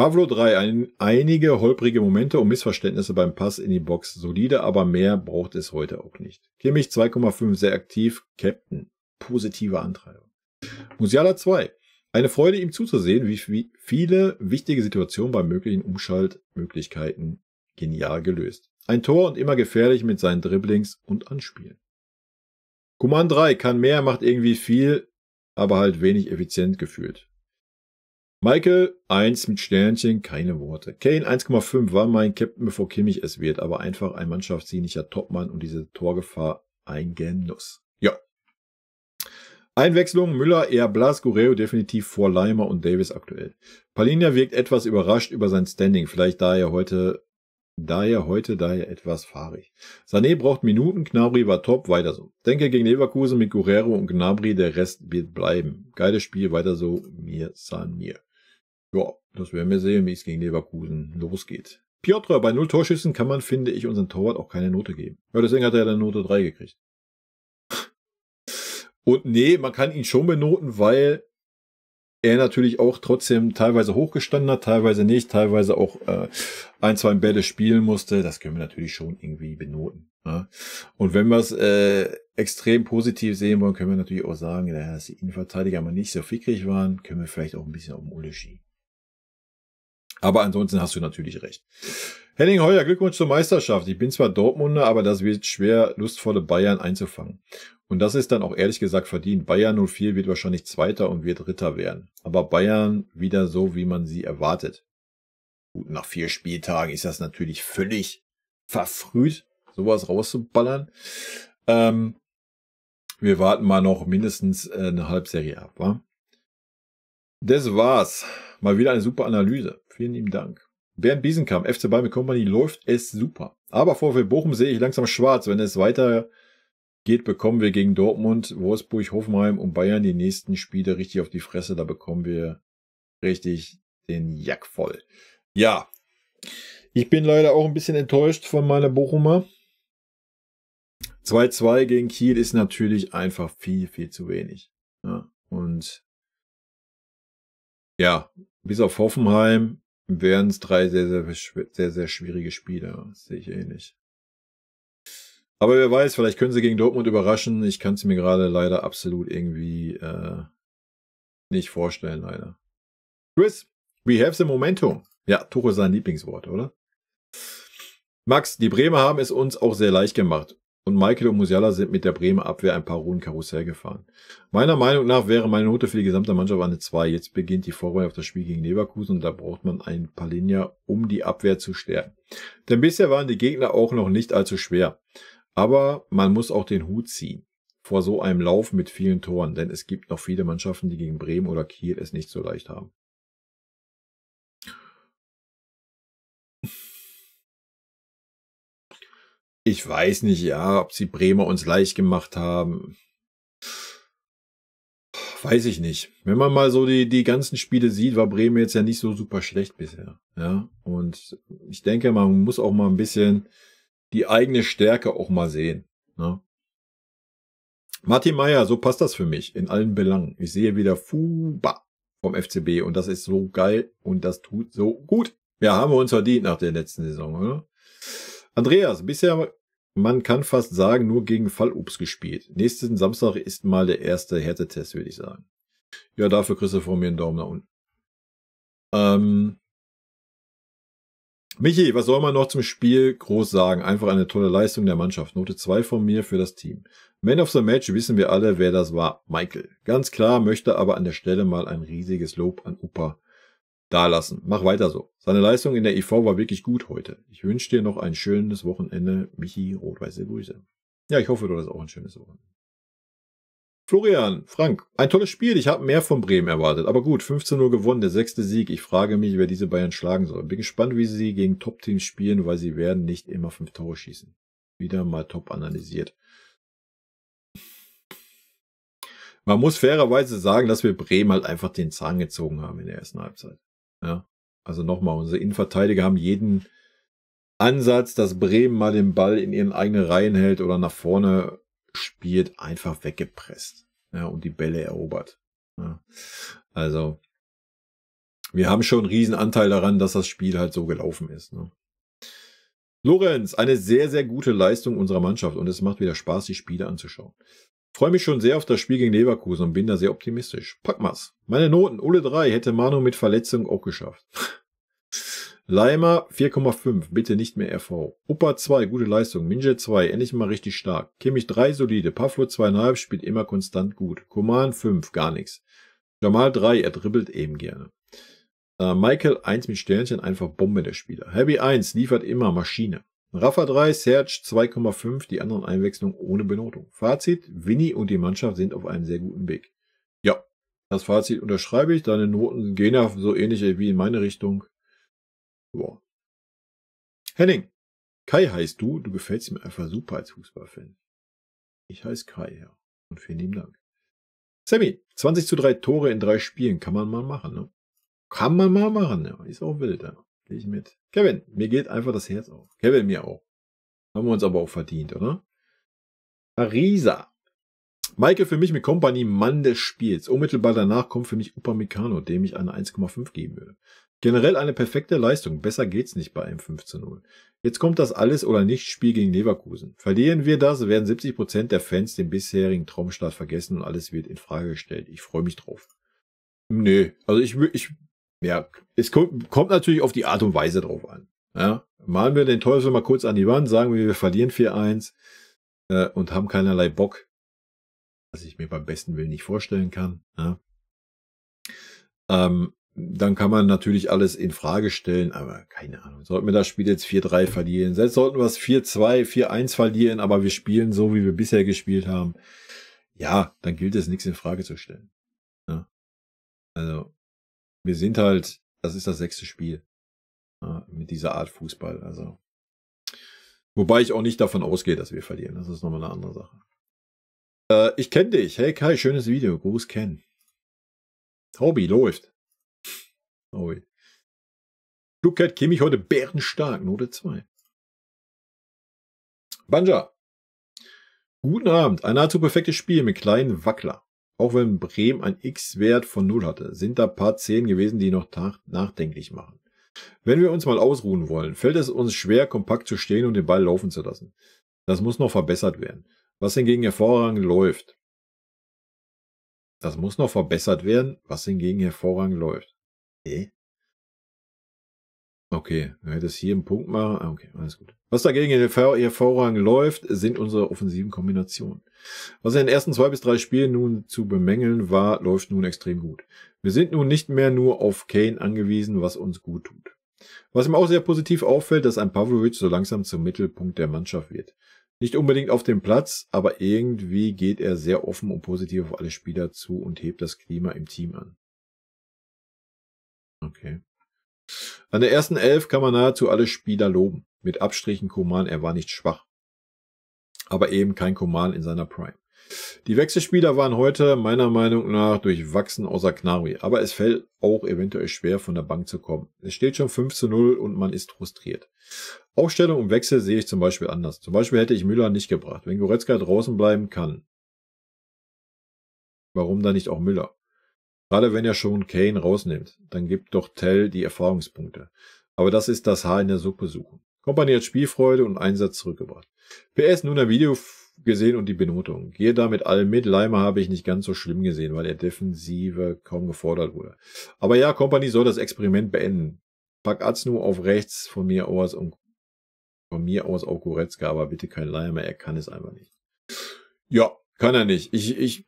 Pavlo 3, ein, einige holprige Momente und Missverständnisse beim Pass in die Box. Solide, aber mehr braucht es heute auch nicht. Kimmich 2,5, sehr aktiv. Captain, positive Antreibung. Musiala 2, eine Freude ihm zuzusehen, wie viele wichtige Situationen bei möglichen Umschaltmöglichkeiten genial gelöst. Ein Tor und immer gefährlich mit seinen Dribblings und Anspielen. Kuman 3 kann mehr, macht irgendwie viel, aber halt wenig effizient gefühlt. Michael 1 mit Sternchen, keine Worte. Kane 1,5 war mein Captain, bevor Kimmich es wird, aber einfach ein mannschaftsdienlicher Topmann und diese Torgefahr ein Genuss. Ja. Einwechslung, Müller eher blass, Guerrero definitiv vor Leimer und Davis aktuell. Palinja wirkt etwas überrascht über sein Standing, vielleicht da er heute, da er heute daher etwas fahrig. Sané braucht Minuten, Gnabry war top, weiter so. Denke gegen Leverkusen mit Guerrero und Gnabry, der Rest wird bleiben. Geiles Spiel, weiter so, mir san mir. Ja, das werden wir sehen, wie es gegen Leverkusen losgeht. Piotr, bei null Torschüssen kann man, finde ich, unseren Torwart auch keine Note geben. Ja, deswegen hat er eine Note 3 gekriegt. Und nee, man kann ihn schon benoten, weil er natürlich auch trotzdem teilweise hochgestanden hat, teilweise nicht, teilweise auch äh, ein, zwei Bälle spielen musste. Das können wir natürlich schon irgendwie benoten. Ja? Und wenn wir es äh, extrem positiv sehen wollen, können wir natürlich auch sagen, ja, dass die Innenverteidiger mal nicht so fickrig waren, können wir vielleicht auch ein bisschen auf den Ulle schieben. Aber ansonsten hast du natürlich recht. Henning Heuer, Glückwunsch zur Meisterschaft. Ich bin zwar Dortmunder, aber das wird schwer, lustvolle Bayern einzufangen. Und das ist dann auch ehrlich gesagt verdient. Bayern 04 wird wahrscheinlich Zweiter und wird Dritter werden. Aber Bayern wieder so, wie man sie erwartet. Gut, nach vier Spieltagen ist das natürlich völlig verfrüht, sowas rauszuballern. Ähm, wir warten mal noch mindestens äh, eine Halbserie ab, wa? Das war's. Mal wieder eine super Analyse. Vielen lieben Dank. Bernd Biesenkamp, FC Bayern Company läuft es super. Aber vor Bochum sehe ich langsam schwarz. Wenn es weiter geht, bekommen wir gegen Dortmund, Wolfsburg, Hoffenheim und Bayern die nächsten Spiele richtig auf die Fresse. Da bekommen wir richtig den Jack voll. Ja, ich bin leider auch ein bisschen enttäuscht von meiner Bochumer. 2-2 gegen Kiel ist natürlich einfach viel, viel zu wenig. Ja, und ja, bis auf Hoffenheim wären es drei sehr, sehr, sehr, sehr schwierige Spiele. Das sehe ich ähnlich. Aber wer weiß, vielleicht können sie gegen Dortmund überraschen. Ich kann es mir gerade leider absolut irgendwie äh, nicht vorstellen, leider. Chris, we have the momentum. Ja, Tuchel ist sein Lieblingswort, oder? Max, die Bremer haben es uns auch sehr leicht gemacht. Und Michael und Musiala sind mit der Bremer Abwehr ein paar Runden Karussell gefahren. Meiner Meinung nach wäre meine Note für die gesamte Mannschaft eine 2. Jetzt beginnt die Vorbereitung auf das Spiel gegen Leverkusen und da braucht man ein paar Linien, um die Abwehr zu stärken. Denn bisher waren die Gegner auch noch nicht allzu schwer. Aber man muss auch den Hut ziehen vor so einem Lauf mit vielen Toren, denn es gibt noch viele Mannschaften, die gegen Bremen oder Kiel es nicht so leicht haben. Ich weiß nicht, ja, ob sie Bremer uns leicht gemacht haben. Weiß ich nicht. Wenn man mal so die, die ganzen Spiele sieht, war Bremen jetzt ja nicht so super schlecht bisher. Ja, und ich denke, man muss auch mal ein bisschen die eigene Stärke auch mal sehen. Ne? Martin Meyer, so passt das für mich in allen Belangen. Ich sehe wieder Fuba vom FCB und das ist so geil und das tut so gut. Ja, haben wir uns verdient nach der letzten Saison, oder? Andreas, bisher, man kann fast sagen, nur gegen Fallobst gespielt. Nächsten Samstag ist mal der erste Härtetest, würde ich sagen. Ja, dafür kriegst du von mir einen Daumen nach unten. Ähm, Michi, was soll man noch zum Spiel groß sagen? Einfach eine tolle Leistung der Mannschaft. Note 2 von mir für das Team. Man of the Match wissen wir alle, wer das war. Michael. Ganz klar, möchte aber an der Stelle mal ein riesiges Lob an Upa dalassen. Mach weiter so. Seine Leistung in der IV war wirklich gut heute. Ich wünsche dir noch ein schönes Wochenende. Michi, rot-weiße Grüße. Ja, ich hoffe, du hast auch ein schönes Wochenende. Florian, Frank, ein tolles Spiel. Ich habe mehr von Bremen erwartet. Aber gut, 15 Uhr gewonnen, der sechste Sieg. Ich frage mich, wer diese Bayern schlagen soll. Bin gespannt, wie sie gegen Top-Teams spielen, weil sie werden nicht immer fünf Tore schießen. Wieder mal top analysiert. Man muss fairerweise sagen, dass wir Bremen halt einfach den Zahn gezogen haben in der ersten Halbzeit. Ja. Also nochmal, unsere Innenverteidiger haben jeden Ansatz, dass Bremen mal den Ball in ihren eigenen Reihen hält oder nach vorne spielt, einfach weggepresst ja, und die Bälle erobert. Ja. Also, wir haben schon einen riesen Anteil daran, dass das Spiel halt so gelaufen ist. Ne? Lorenz, eine sehr, sehr gute Leistung unserer Mannschaft und es macht wieder Spaß, die Spiele anzuschauen. Freue mich schon sehr auf das Spiel gegen Leverkusen und bin da sehr optimistisch. Pack mal's. Meine Noten, Ole 3 hätte Manu mit Verletzung auch geschafft. Leimer 4,5, bitte nicht mehr RV. Opa 2, gute Leistung. Minje 2, endlich mal richtig stark. Kimmich 3, solide. Pavlo 2,5, spielt immer konstant gut. Koman 5, gar nichts. Jamal 3, er dribbelt eben gerne. Äh, Michael 1 mit Sternchen, einfach Bombe der Spieler. Heavy 1, liefert immer Maschine. Rafa 3, Serge 2,5, die anderen Einwechslungen ohne Benotung. Fazit, Winnie und die Mannschaft sind auf einem sehr guten Weg. Ja, das Fazit unterschreibe ich. Deine Noten gehen ja so ähnlich wie in meine Richtung. Boah. Henning, Kai heißt du, du gefällst mir einfach super als Fußballfan. Ich heiße Kai, ja. Und vielen lieben Dank. Sammy, 20 zu 3 Tore in drei Spielen kann man mal machen, ne? kann man mal machen. Ja. Ist auch wild. Ja. Gehe ich mit. Kevin, mir geht einfach das Herz auf. Kevin, mir auch. Haben wir uns aber auch verdient, oder? Arisa. Michael für mich mit Company Mann des Spiels. Unmittelbar danach kommt für mich Upamecano, dem ich eine 1,5 geben würde. Generell eine perfekte Leistung. Besser geht's nicht bei einem 5 zu 0. Jetzt kommt das alles oder nicht Spiel gegen Leverkusen. Verlieren wir das, werden 70 Prozent der Fans den bisherigen Traumstart vergessen und alles wird in Frage gestellt. Ich freue mich drauf. Nee, also ich, ich, ja, es kommt, kommt natürlich auf die Art und Weise drauf an. Ja, malen wir den Teufel mal kurz an die Wand, sagen wir, wir verlieren 4-1 äh, und haben keinerlei Bock, was ich mir beim besten Willen nicht vorstellen kann. Ja. Ähm, dann kann man natürlich alles in Frage stellen, aber keine Ahnung. Sollten wir das Spiel jetzt 4-3 verlieren? Selbst sollten wir es 4-2, 4-1 verlieren, aber wir spielen so, wie wir bisher gespielt haben. Ja, dann gilt es nichts in Frage zu stellen. Ja. Also, wir sind halt, das ist das sechste Spiel ja, mit dieser Art Fußball. Also, wobei ich auch nicht davon ausgehe, dass wir verlieren. Das ist nochmal eine andere Sache. Äh, ich kenne dich. Hey Kai, schönes Video. Gruß Ken. Hobby läuft. Oh. Flugcat Kimmich heute bärenstark, Note 2. Banja. Guten Abend. Ein nahezu perfektes Spiel mit kleinen Wackler. Auch wenn Bremen ein X-Wert von 0 hatte, sind da paar 10 gewesen, die noch nachdenklich machen. Wenn wir uns mal ausruhen wollen, fällt es uns schwer, kompakt zu stehen und den Ball laufen zu lassen. Das muss noch verbessert werden. Was hingegen hervorragend läuft. Das muss noch verbessert werden, was hingegen hervorragend läuft. Okay. Okay, wir das hier im Punkt machen, ah, okay, alles gut. Was dagegen hervorragend läuft, sind unsere offensiven Kombinationen. Was in den ersten zwei bis drei Spielen nun zu bemängeln war, läuft nun extrem gut. Wir sind nun nicht mehr nur auf Kane angewiesen, was uns gut tut. Was mir auch sehr positiv auffällt, dass ein Pavlovic so langsam zum Mittelpunkt der Mannschaft wird. Nicht unbedingt auf dem Platz, aber irgendwie geht er sehr offen und positiv auf alle Spieler zu und hebt das Klima im Team an. Okay. An der ersten Elf kann man nahezu alle Spieler loben. Mit Abstrichen Koman, er war nicht schwach. Aber eben kein Koman in seiner Prime. Die Wechselspieler waren heute meiner Meinung nach durchwachsen außer Knari, aber es fällt auch eventuell schwer von der Bank zu kommen. Es steht schon 5 zu 0 und man ist frustriert. Aufstellung und Wechsel sehe ich zum Beispiel anders. Zum Beispiel hätte ich Müller nicht gebracht, wenn Goretzka draußen bleiben kann. Warum dann nicht auch Müller? Gerade wenn er schon Kane rausnimmt, dann gibt doch Tell die Erfahrungspunkte. Aber das ist das Haar in der Suppe suchen. Kompanie hat Spielfreude und Einsatz zurückgebracht. PS nun ein Video gesehen und die Benotung. Gehe da mit allem mit. Leimer habe ich nicht ganz so schlimm gesehen, weil er Defensive kaum gefordert wurde. Aber ja, Kompanie soll das Experiment beenden. Pack Aznu auf rechts von mir aus und von mir aus auch Goretzka, aber bitte kein Leimer, er kann es einfach nicht. Ja, kann er nicht. Ich, ich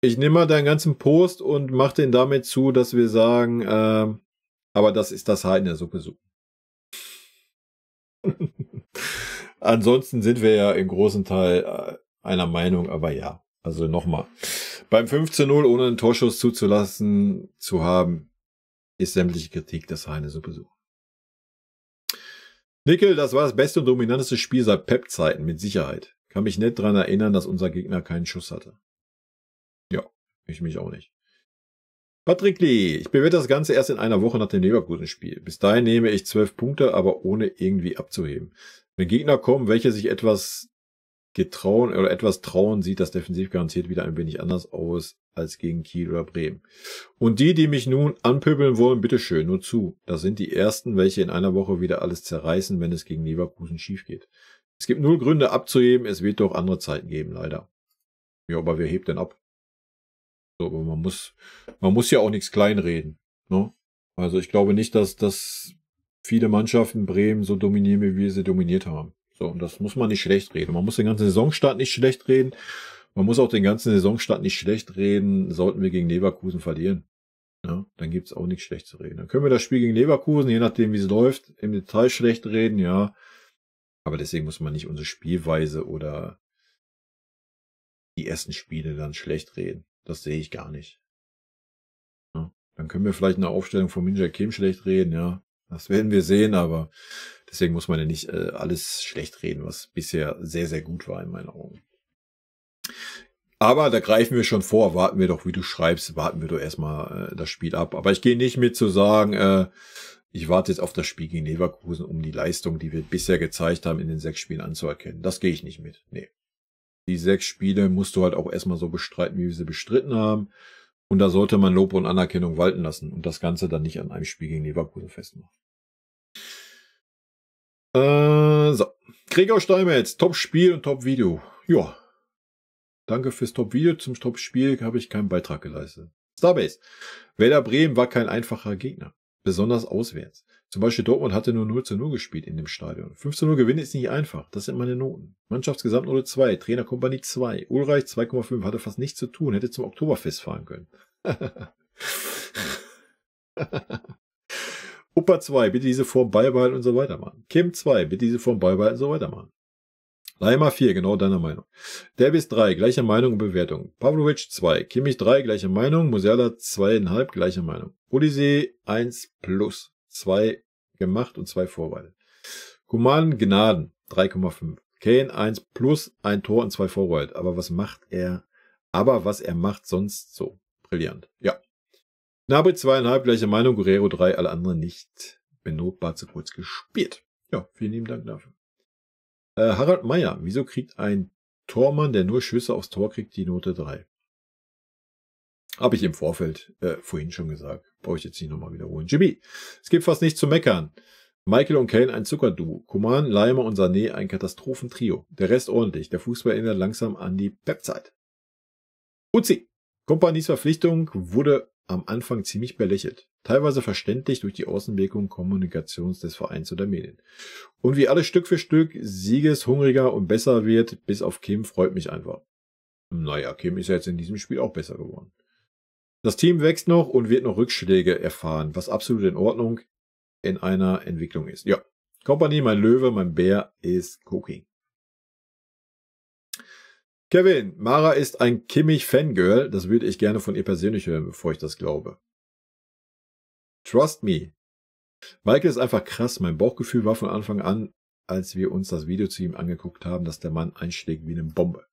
ich nehme mal deinen ganzen Post und mache den damit zu, dass wir sagen, äh, aber das ist das Haar in der Suppe suchen. Ansonsten sind wir ja im großen Teil äh, einer Meinung, aber ja, also nochmal. Beim 15-0 ohne einen Torschuss zuzulassen zu haben, ist sämtliche Kritik das Haar in der Suppe suchen. Nickel, das war das beste und dominanteste Spiel seit Pep-Zeiten, mit Sicherheit. Kann mich nicht dran erinnern, dass unser Gegner keinen Schuss hatte. Ich mich auch nicht. Patrick Lee, ich bewerte das Ganze erst in einer Woche nach dem Leverkusen-Spiel. Bis dahin nehme ich zwölf Punkte, aber ohne irgendwie abzuheben. Wenn Gegner kommen, welche sich etwas getrauen oder etwas trauen, sieht das defensiv garantiert wieder ein wenig anders aus als gegen Kiel oder Bremen. Und die, die mich nun anpöbeln wollen, bitteschön, nur zu. Das sind die ersten, welche in einer Woche wieder alles zerreißen, wenn es gegen Leverkusen schief geht. Es gibt null Gründe abzuheben, es wird doch andere Zeiten geben, leider. Ja, aber wer hebt denn ab? So, aber man muss, man muss ja auch nichts kleinreden. Ne? Also ich glaube nicht, dass, dass viele Mannschaften Bremen so dominieren, wie wir sie dominiert haben. So, und das muss man nicht schlecht reden. Man muss den ganzen Saisonstart nicht schlecht reden. Man muss auch den ganzen Saisonstart nicht schlecht reden, sollten wir gegen Leverkusen verlieren. Ja, dann gibt's auch nichts schlecht zu reden. Dann können wir das Spiel gegen Leverkusen, je nachdem wie es läuft, im Detail schlecht reden, ja. Aber deswegen muss man nicht unsere Spielweise oder die ersten Spiele dann schlecht reden. Das sehe ich gar nicht. Ja, dann können wir vielleicht eine Aufstellung von Minja Kim schlecht reden, ja. Das werden wir sehen, aber deswegen muss man ja nicht äh, alles schlecht reden, was bisher sehr, sehr gut war in meinen Augen. Aber da greifen wir schon vor, warten wir doch, wie du schreibst, warten wir doch erstmal äh, das Spiel ab. Aber ich gehe nicht mit zu sagen, äh, ich warte jetzt auf das Spiel gegen Leverkusen, um die Leistung, die wir bisher gezeigt haben, in den sechs Spielen anzuerkennen. Das gehe ich nicht mit. Nee. Die sechs Spiele musst du halt auch erstmal so bestreiten, wie wir sie bestritten haben. Und da sollte man Lob und Anerkennung walten lassen und das Ganze dann nicht an einem Spiel gegen Leverkusen festmachen. Äh, so. Gregor Steinmetz, Top-Spiel und Top-Video. Ja. Danke fürs Top-Video. Zum Top-Spiel habe ich keinen Beitrag geleistet. Starbase. Werder Bremen war kein einfacher Gegner. Besonders auswärts. Zum Beispiel Dortmund hatte nur 0 zu 0 gespielt in dem Stadion. 5 zu 0 gewinnen ist nicht einfach. Das sind meine Noten. Mannschaftsgesamtnote 2, Trainer Kompanie 2. Ulreich 2,5 hatte fast nichts zu tun, hätte zum Oktoberfest fahren können. Opa 2, bitte diese Form beibehalten und so weiter machen. Kim 2, bitte diese Form beibehalten und so weiter machen. Leimer 4, genau deiner Meinung. Derbis 3, gleiche Meinung und Bewertung. Pavlovic 2, Kimmich 3, gleiche Meinung. Musiala 2,5, gleiche Meinung. Odyssee 1 plus, 2 gemacht und 2 Vorbeide. Kuman Gnaden 3,5. Kane 1 plus, ein Tor und 2 Vorbeide. Aber was macht er? Aber was er macht sonst so. Brillant. Ja. Nabri 2,5, gleiche Meinung. Guerrero 3, alle anderen nicht benotbar zu kurz gespielt. Ja, vielen lieben Dank dafür. Äh, Harald Meyer, wieso kriegt ein Tormann, der nur Schüsse aufs Tor kriegt, die Note 3? Habe ich im Vorfeld äh, vorhin schon gesagt. Brauche ich jetzt nicht nochmal wiederholen. Jimmy, es gibt fast nichts zu meckern. Michael und Kane ein Zuckerduo. Kuman, Leimer und Sané ein Katastrophentrio. Der Rest ordentlich. Der Fußball erinnert langsam an die Pepzeit. Uzi. Kompanies Verpflichtung wurde am Anfang ziemlich belächelt, teilweise verständlich durch die Außenwirkung Kommunikations des Vereins oder Medien. Und wie alles Stück für Stück siegeshungriger und besser wird, bis auf Kim, freut mich einfach. Naja, Kim ist ja jetzt in diesem Spiel auch besser geworden. Das Team wächst noch und wird noch Rückschläge erfahren, was absolut in Ordnung in einer Entwicklung ist. Ja, Company, mein Löwe, mein Bär ist Cooking. Kevin, Mara ist ein Kimmich-Fangirl. Das würde ich gerne von ihr persönlich hören, bevor ich das glaube. Trust me. Michael ist einfach krass. Mein Bauchgefühl war von Anfang an, als wir uns das Video zu ihm angeguckt haben, dass der Mann einschlägt wie eine Bombe.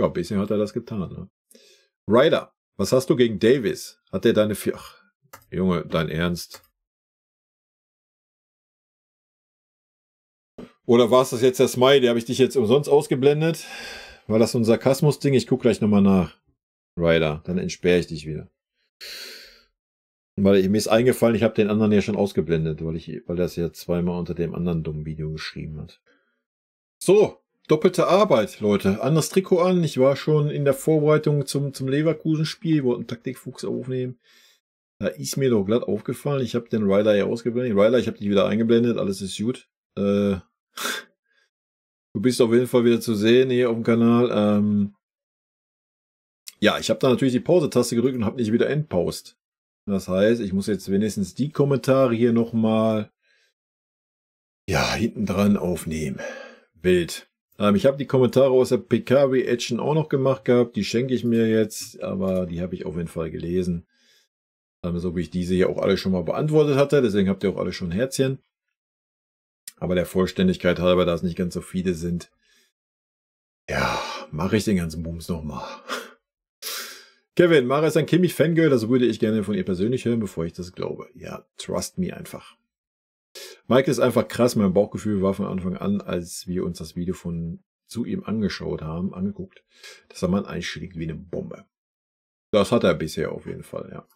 Ja, ein bisschen hat er das getan. Ne? Ryder, was hast du gegen Davis? Hat er deine vier... Ach, Junge, dein Ernst? Oder war es das jetzt der Smiley? Habe ich dich jetzt umsonst ausgeblendet? War das so ein Sarkasmus-Ding? Ich gucke gleich nochmal nach. Ryder, dann entsperre ich dich wieder. Weil mir ist eingefallen, ich habe den anderen ja schon ausgeblendet, weil ich, weil es ja zweimal unter dem anderen dummen Video geschrieben hat. So, doppelte Arbeit, Leute. Anderes Trikot an. Ich war schon in der Vorbereitung zum, zum Leverkusen-Spiel, wollte einen Taktikfuchs aufnehmen. Da ist mir doch glatt aufgefallen. Ich habe den Ryder ja ausgeblendet. Ryder, ich habe dich wieder eingeblendet. Alles ist gut. Äh, Du bist auf jeden Fall wieder zu sehen hier auf dem Kanal. Ähm ja, ich habe da natürlich die Pause-Taste gedrückt und habe nicht wieder Endpost. Das heißt, ich muss jetzt wenigstens die Kommentare hier nochmal ja, hinten dran aufnehmen. Wild. Ähm, ich habe die Kommentare aus der PK-Reaction auch noch gemacht gehabt. Die schenke ich mir jetzt, aber die habe ich auf jeden Fall gelesen. Ähm, so wie ich diese hier auch alle schon mal beantwortet hatte. Deswegen habt ihr auch alle schon Herzchen. Aber der Vollständigkeit halber, da es nicht ganz so viele sind, ja, mache ich den ganzen Bums nochmal. Kevin, Mara ist ein Kimmich-Fangirl, das würde ich gerne von ihr persönlich hören, bevor ich das glaube. Ja, trust me einfach. Mike ist einfach krass, mein Bauchgefühl war von Anfang an, als wir uns das Video von zu ihm angeschaut haben, angeguckt, dass der Mann einschlägt wie eine Bombe. Das hat er bisher auf jeden Fall, ja.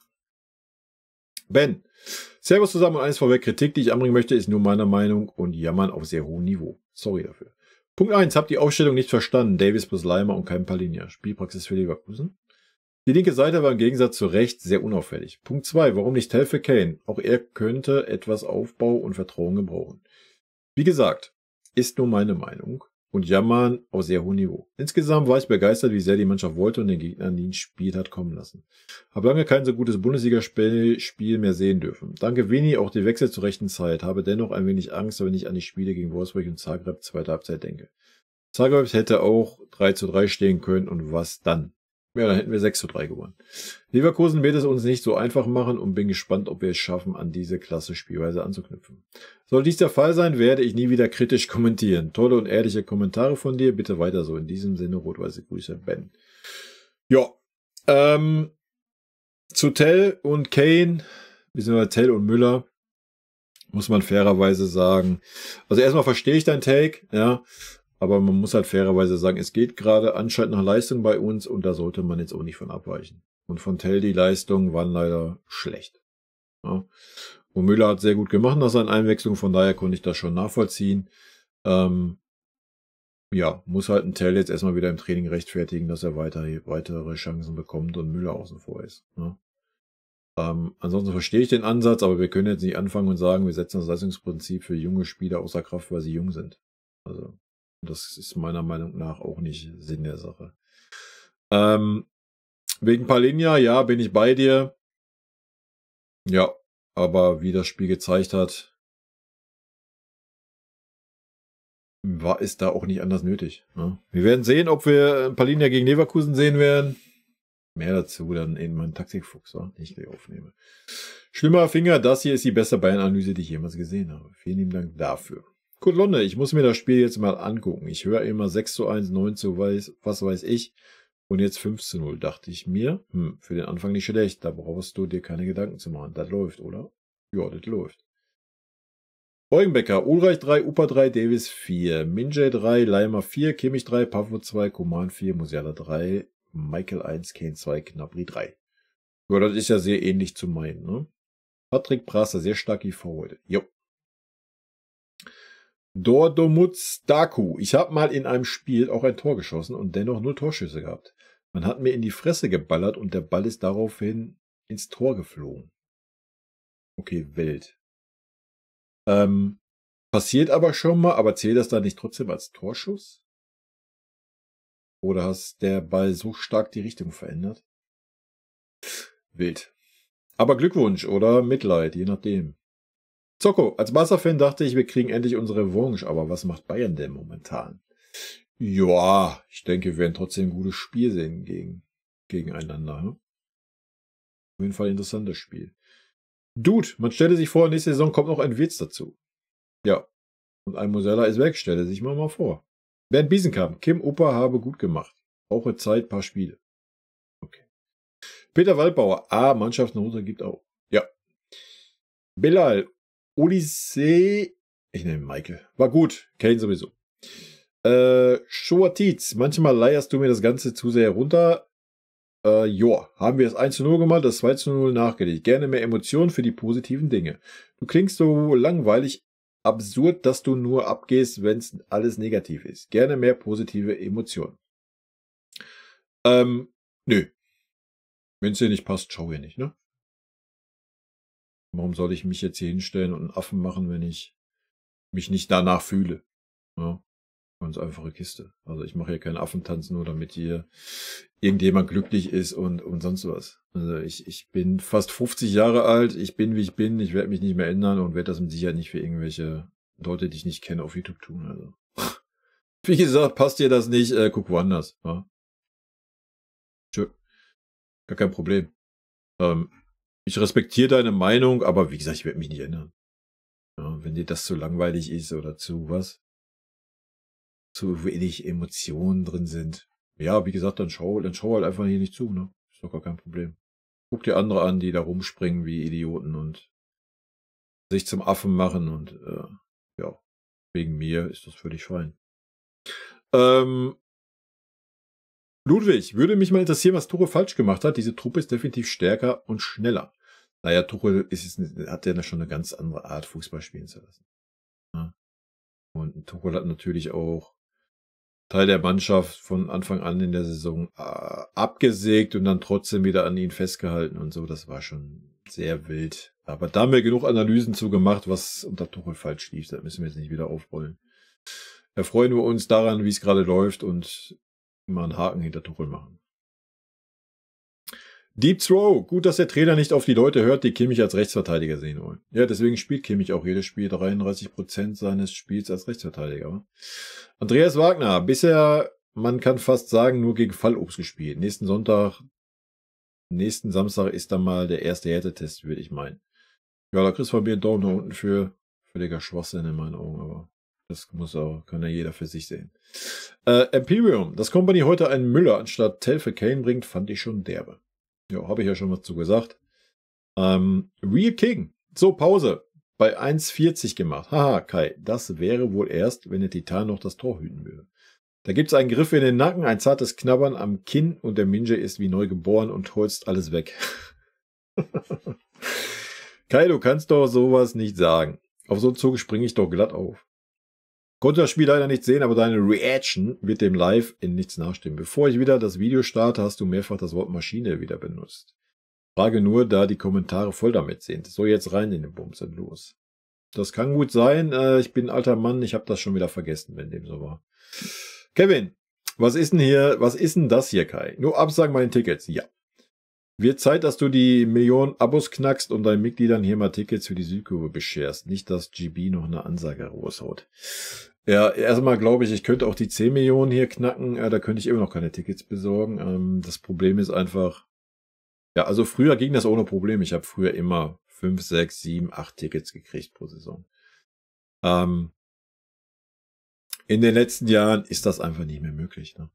Ben. Servus zusammen und eines vorweg. Kritik, die ich anbringen möchte, ist nur meiner Meinung und jammern auf sehr hohem Niveau. Sorry dafür. Punkt 1. Habt die Aufstellung nicht verstanden. Davis plus Leimer und kein Palinia. Spielpraxis für Leverkusen. Die linke Seite war im Gegensatz zu rechts sehr unauffällig. Punkt 2. Warum nicht Tell für Kane? Auch er könnte etwas Aufbau und Vertrauen gebrauchen. Wie gesagt, ist nur meine Meinung und jammern auf sehr hohem Niveau. Insgesamt war ich begeistert, wie sehr die Mannschaft wollte und den Gegner nie ins Spiel hat kommen lassen. Habe lange kein so gutes Bundesligaspiel mehr sehen dürfen. Danke Vini, auch die Wechsel zur rechten Zeit. Habe dennoch ein wenig Angst, wenn ich an die Spiele gegen Wolfsburg und Zagreb zweite Halbzeit denke. Zagreb hätte auch 3 zu 3 stehen können und was dann? Ja, dann hätten wir 6 zu 3 gewonnen. Leverkusen wird es uns nicht so einfach machen und bin gespannt, ob wir es schaffen, an diese klasse Spielweise anzuknüpfen. Soll dies der Fall sein, werde ich nie wieder kritisch kommentieren. Tolle und ehrliche Kommentare von dir, bitte weiter so. In diesem Sinne, rot-weiße Grüße, Ben. Ja, ähm, zu Tell und Kane, beziehungsweise Tell und Müller, muss man fairerweise sagen. Also erstmal verstehe ich dein Take, ja, aber man muss halt fairerweise sagen, es geht gerade anscheinend nach Leistung bei uns und da sollte man jetzt auch nicht von abweichen. Und von Tell die Leistungen waren leider schlecht. Ja. Und Müller hat sehr gut gemacht nach seinen Einwechslungen, von daher konnte ich das schon nachvollziehen. Ähm, ja, muss halt ein Tell jetzt erstmal wieder im Training rechtfertigen, dass er weiter, weitere Chancen bekommt und Müller außen vor ist. Ne? Ähm, ansonsten verstehe ich den Ansatz, aber wir können jetzt nicht anfangen und sagen, wir setzen das Leistungsprinzip für junge Spieler außer Kraft, weil sie jung sind. Also, das ist meiner Meinung nach auch nicht Sinn der Sache. Ähm, wegen Palinia, ja, bin ich bei dir. Ja, aber wie das Spiel gezeigt hat, war ist da auch nicht anders nötig. Ne? Wir werden sehen, ob wir Palinia gegen Leverkusen sehen werden. Mehr dazu dann in meinem Taxifuchs, den ich gleich aufnehme. Schlimmer Finger, das hier ist die beste Bayern-Analyse, die ich jemals gesehen habe. Vielen lieben Dank dafür. Gut, Lonne, ich muss mir das Spiel jetzt mal angucken. Ich höre immer 6 zu 1, 9 zu weiß, was weiß ich. Und jetzt 5 zu 0, dachte ich mir. Hm, für den Anfang nicht schlecht. Da brauchst du dir keine Gedanken zu machen. Das läuft, oder? Ja, das läuft. Eugenbecker, Ulreich 3, Upa 3, Davis 4, Minjay 3, Leimer 4, Kimmich 3, Pavlo 2, Koman 4, Musiala 3, Michael 1, Kane 2, Knabri 3. Ja, das ist ja sehr ähnlich zu meinen, ne? Patrick Prasser, sehr stark IV heute. Jo. Dordomutz Daku. Ich habe mal in einem Spiel auch ein Tor geschossen und dennoch nur Torschüsse gehabt. Man hat mir in die Fresse geballert und der Ball ist daraufhin ins Tor geflogen. Okay, Welt. Ähm, passiert aber schon mal, aber zählt das dann nicht trotzdem als Torschuss? Oder hast der Ball so stark die Richtung verändert? Wild. Aber Glückwunsch oder Mitleid, je nachdem. Zocko, als Barca-Fan dachte ich, wir kriegen endlich unsere Revanche, aber was macht Bayern denn momentan? Ja, ich denke, wir werden trotzdem ein gutes Spiel sehen gegen, gegeneinander. Ne? Auf jeden Fall ein interessantes Spiel. Dude, man stelle sich vor, nächste Saison kommt noch ein Witz dazu. Ja. Und ein Mosella ist weg, stelle sich mal mal vor. Bernd Biesenkamp, Kim Opa habe gut gemacht. Brauche Zeit, paar Spiele. Okay. Peter Waldbauer, ah, Mannschaftsnote gibt auch. Ja. Bilal, Odyssee, ich nenne Michael. War gut, Kane sowieso. Äh, Shoatiz, manchmal leierst du mir das Ganze zu sehr runter. Äh, joa, haben wir das 1 zu 0 gemacht, das 2 zu 0 nachgelegt. Gerne mehr Emotionen für die positiven Dinge. Du klingst so langweilig, absurd, dass du nur abgehst, wenn es alles negativ ist. Gerne mehr positive Emotionen. Ähm, nö. Wenn es dir nicht passt, schau hier nicht, ne? Warum soll ich mich jetzt hier hinstellen und einen Affen machen, wenn ich mich nicht danach fühle? Ja. Ganz einfache Kiste. Also ich mache hier keinen Affentanz nur, damit hier irgendjemand glücklich ist und, und sonst was. Also ich, ich bin fast 50 Jahre alt, ich bin wie ich bin, ich werde mich nicht mehr ändern und werde das mit Sicherheit nicht für irgendwelche Leute, die ich nicht kenne, auf YouTube tun. Also. Wie gesagt, passt dir das nicht, äh, guck woanders. Ja? Tschö. Gar kein Problem. Ähm, ich respektiere deine Meinung, aber wie gesagt, ich werde mich nicht ändern. Ja, wenn dir das zu langweilig ist oder zu was, zu wenig Emotionen drin sind. Ja, wie gesagt, dann schau, dann schau halt einfach hier nicht zu, ne? Ist doch gar kein Problem. Guck dir andere an, die da rumspringen wie Idioten und sich zum Affen machen und äh, ja, wegen mir ist das völlig fein. Ähm, Ludwig, würde mich mal interessieren, was Tuchel falsch gemacht hat. Diese Truppe ist definitiv stärker und schneller. Naja, Tuchel ist, hat ja schon eine ganz andere Art, Fußball spielen zu lassen. Und Tuchel hat natürlich auch Teil der Mannschaft von Anfang an in der Saison äh, abgesägt und dann trotzdem wieder an ihn festgehalten und so. Das war schon sehr wild. Aber da haben wir genug Analysen zu gemacht, was unter Tuchel falsch lief. Das müssen wir jetzt nicht wieder aufrollen. Erfreuen wir uns daran, wie es gerade läuft und mal einen Haken hinter Tuchel machen. Deep Throw. Gut, dass der Trainer nicht auf die Leute hört, die Kimmich als Rechtsverteidiger sehen wollen. Ja, deswegen spielt Kimmich auch jedes Spiel 33% seines Spiels als Rechtsverteidiger. Andreas Wagner. Bisher, man kann fast sagen, nur gegen Fallobst gespielt. Nächsten Sonntag, nächsten Samstag ist dann mal der erste Härtetest, würde ich meinen. Ja, da kriegst du von mir einen Daumen nach unten für völliger Schwachsinn in meinen Augen, aber Das muss auch, kann ja jeder für sich sehen. Äh, Imperium, dass Company heute einen Müller anstatt Tell für Kane bringt, fand ich schon derbe. Ja, habe ich ja schon was zu gesagt. Ähm, Real King. So, Pause. Bei 1,40 gemacht. Haha, Kai, das wäre wohl erst, wenn der Titan noch das Tor hüten würde. Da gibt's einen Griff in den Nacken, ein zartes Knabbern am Kinn und der Minje ist wie neu geboren und holst alles weg. Kai, du kannst doch sowas nicht sagen. Auf so einen Zug springe ich doch glatt auf. Konnte das Spiel leider nicht sehen, aber deine Reaction wird dem Live in nichts nachstimmen. Bevor ich wieder das Video starte, hast du mehrfach das Wort Maschine wieder benutzt. Frage nur, da die Kommentare voll damit sind. So, jetzt rein in den Bums und los. Das kann gut sein. Äh, ich bin ein alter Mann, ich habe das schon wieder vergessen, wenn dem so war. Kevin, was ist denn hier, was ist denn das hier, Kai? Nur Absagen meinen Tickets. Ja. Wird Zeit, dass du die Millionen Abos knackst und deinen Mitgliedern hier mal Tickets für die Südkurve bescherst. Nicht, dass GB noch eine Ansage raushaut. Ja, erstmal glaube ich, ich könnte auch die 10 Millionen hier knacken. Ja, da könnte ich immer noch keine Tickets besorgen. Ähm, das Problem ist einfach, ja, also früher ging das ohne Problem. Ich habe früher immer 5, 6, 7, 8 Tickets gekriegt pro Saison. Ähm, in den letzten Jahren ist das einfach nicht mehr möglich. Ne?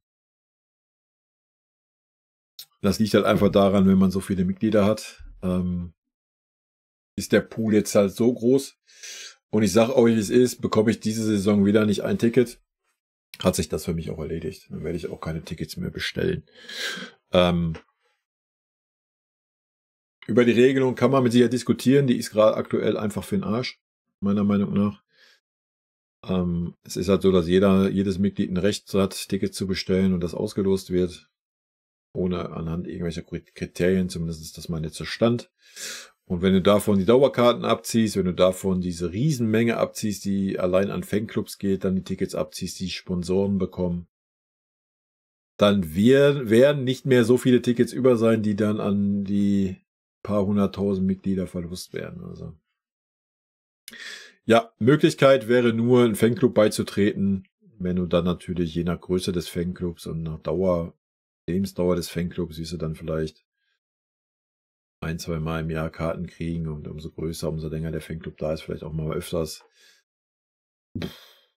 Das liegt halt einfach daran, wenn man so viele Mitglieder hat, ähm, ist der Pool jetzt halt so groß. Und ich sage euch, wie es ist, bekomme ich diese Saison wieder nicht ein Ticket, hat sich das für mich auch erledigt. Dann werde ich auch keine Tickets mehr bestellen. Ähm, über die Regelung kann man mit sicher diskutieren. Die ist gerade aktuell einfach für den Arsch, meiner Meinung nach. Ähm, es ist halt so, dass jeder, jedes Mitglied ein Recht hat, Tickets zu bestellen und das ausgelost wird ohne anhand irgendwelcher Kriterien, zumindest ist das mein letzter Stand. Und wenn du davon die Dauerkarten abziehst, wenn du davon diese Riesenmenge abziehst, die allein an Fanclubs geht, dann die Tickets abziehst, die Sponsoren bekommen, dann werden nicht mehr so viele Tickets über sein, die dann an die paar hunderttausend Mitglieder verlust werden. Also ja, Möglichkeit wäre nur, ein Fanclub beizutreten, wenn du dann natürlich je nach Größe des Fanclubs und nach Dauer Lebensdauer des Fanclubs siehst du dann vielleicht ein, zwei Mal im Jahr Karten kriegen und umso größer, umso länger der Fanclub da ist, vielleicht auch mal öfters. Pff.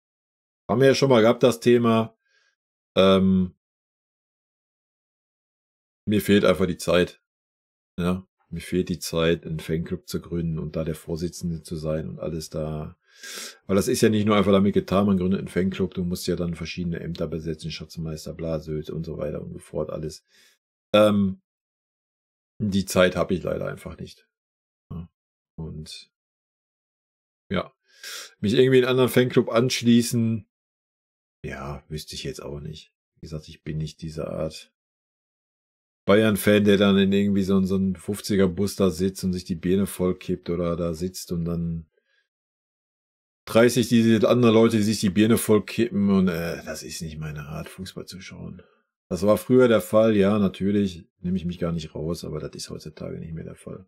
Haben wir ja schon mal gehabt, das Thema. Ähm, mir fehlt einfach die Zeit. Ja, mir fehlt die Zeit, einen Fanclub zu gründen und da der Vorsitzende zu sein und alles da weil das ist ja nicht nur einfach damit getan, man gründet einen Fanclub, du musst ja dann verschiedene Ämter besetzen, Schatzmeister, Blasöd und so weiter und so fort, alles. Ähm, die Zeit habe ich leider einfach nicht. Und ja, mich irgendwie in einen anderen Fanclub anschließen, ja, wüsste ich jetzt auch nicht. Wie gesagt, ich bin nicht dieser Art Bayern-Fan, der dann in irgendwie so, so einem 50er-Bus da sitzt und sich die Birne vollkippt oder da sitzt und dann 30 diese andere Leute, die sich die Birne voll kippen und äh, das ist nicht meine Art, Fußball zu schauen. Das war früher der Fall, ja, natürlich, nehme ich mich gar nicht raus, aber das ist heutzutage nicht mehr der Fall.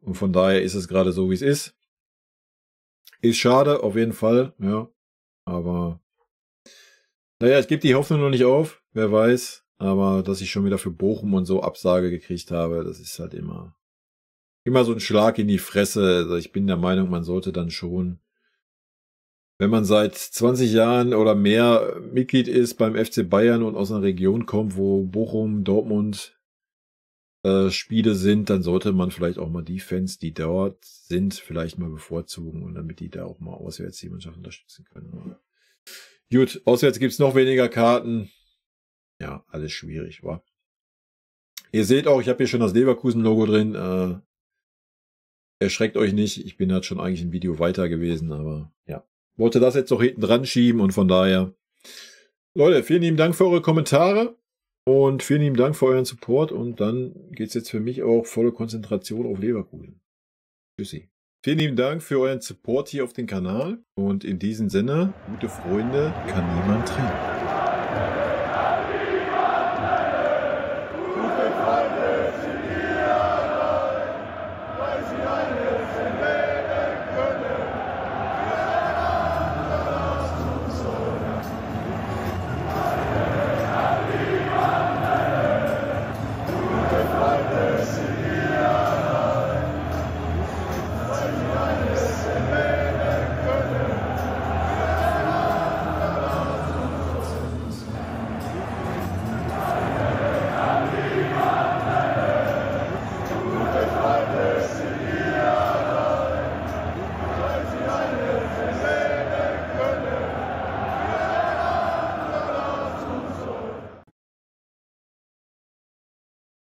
Und von daher ist es gerade so, wie es ist. Ist schade, auf jeden Fall, ja. Aber naja, es gibt die Hoffnung noch nicht auf, wer weiß. Aber dass ich schon wieder für Bochum und so Absage gekriegt habe, das ist halt immer immer so ein Schlag in die Fresse. Also ich bin der Meinung, man sollte dann schon, wenn man seit 20 Jahren oder mehr Mitglied ist beim FC Bayern und aus einer Region kommt, wo Bochum, Dortmund äh, Spiele sind, dann sollte man vielleicht auch mal die Fans, die dort sind, vielleicht mal bevorzugen und damit die da auch mal auswärts die Mannschaft unterstützen können. Gut, auswärts gibt's noch weniger Karten. Ja, alles schwierig, war. Ihr seht auch, ich habe hier schon das Leverkusen-Logo drin. Äh, erschreckt euch nicht. Ich bin halt schon eigentlich ein Video weiter gewesen, aber ja. Wollte das jetzt noch hinten dran schieben und von daher. Leute, vielen lieben Dank für eure Kommentare und vielen lieben Dank für euren Support und dann geht's jetzt für mich auch volle Konzentration auf Leverkusen. Tschüssi. Vielen lieben Dank für euren Support hier auf dem Kanal und in diesem Sinne, gute Freunde kann niemand trennen.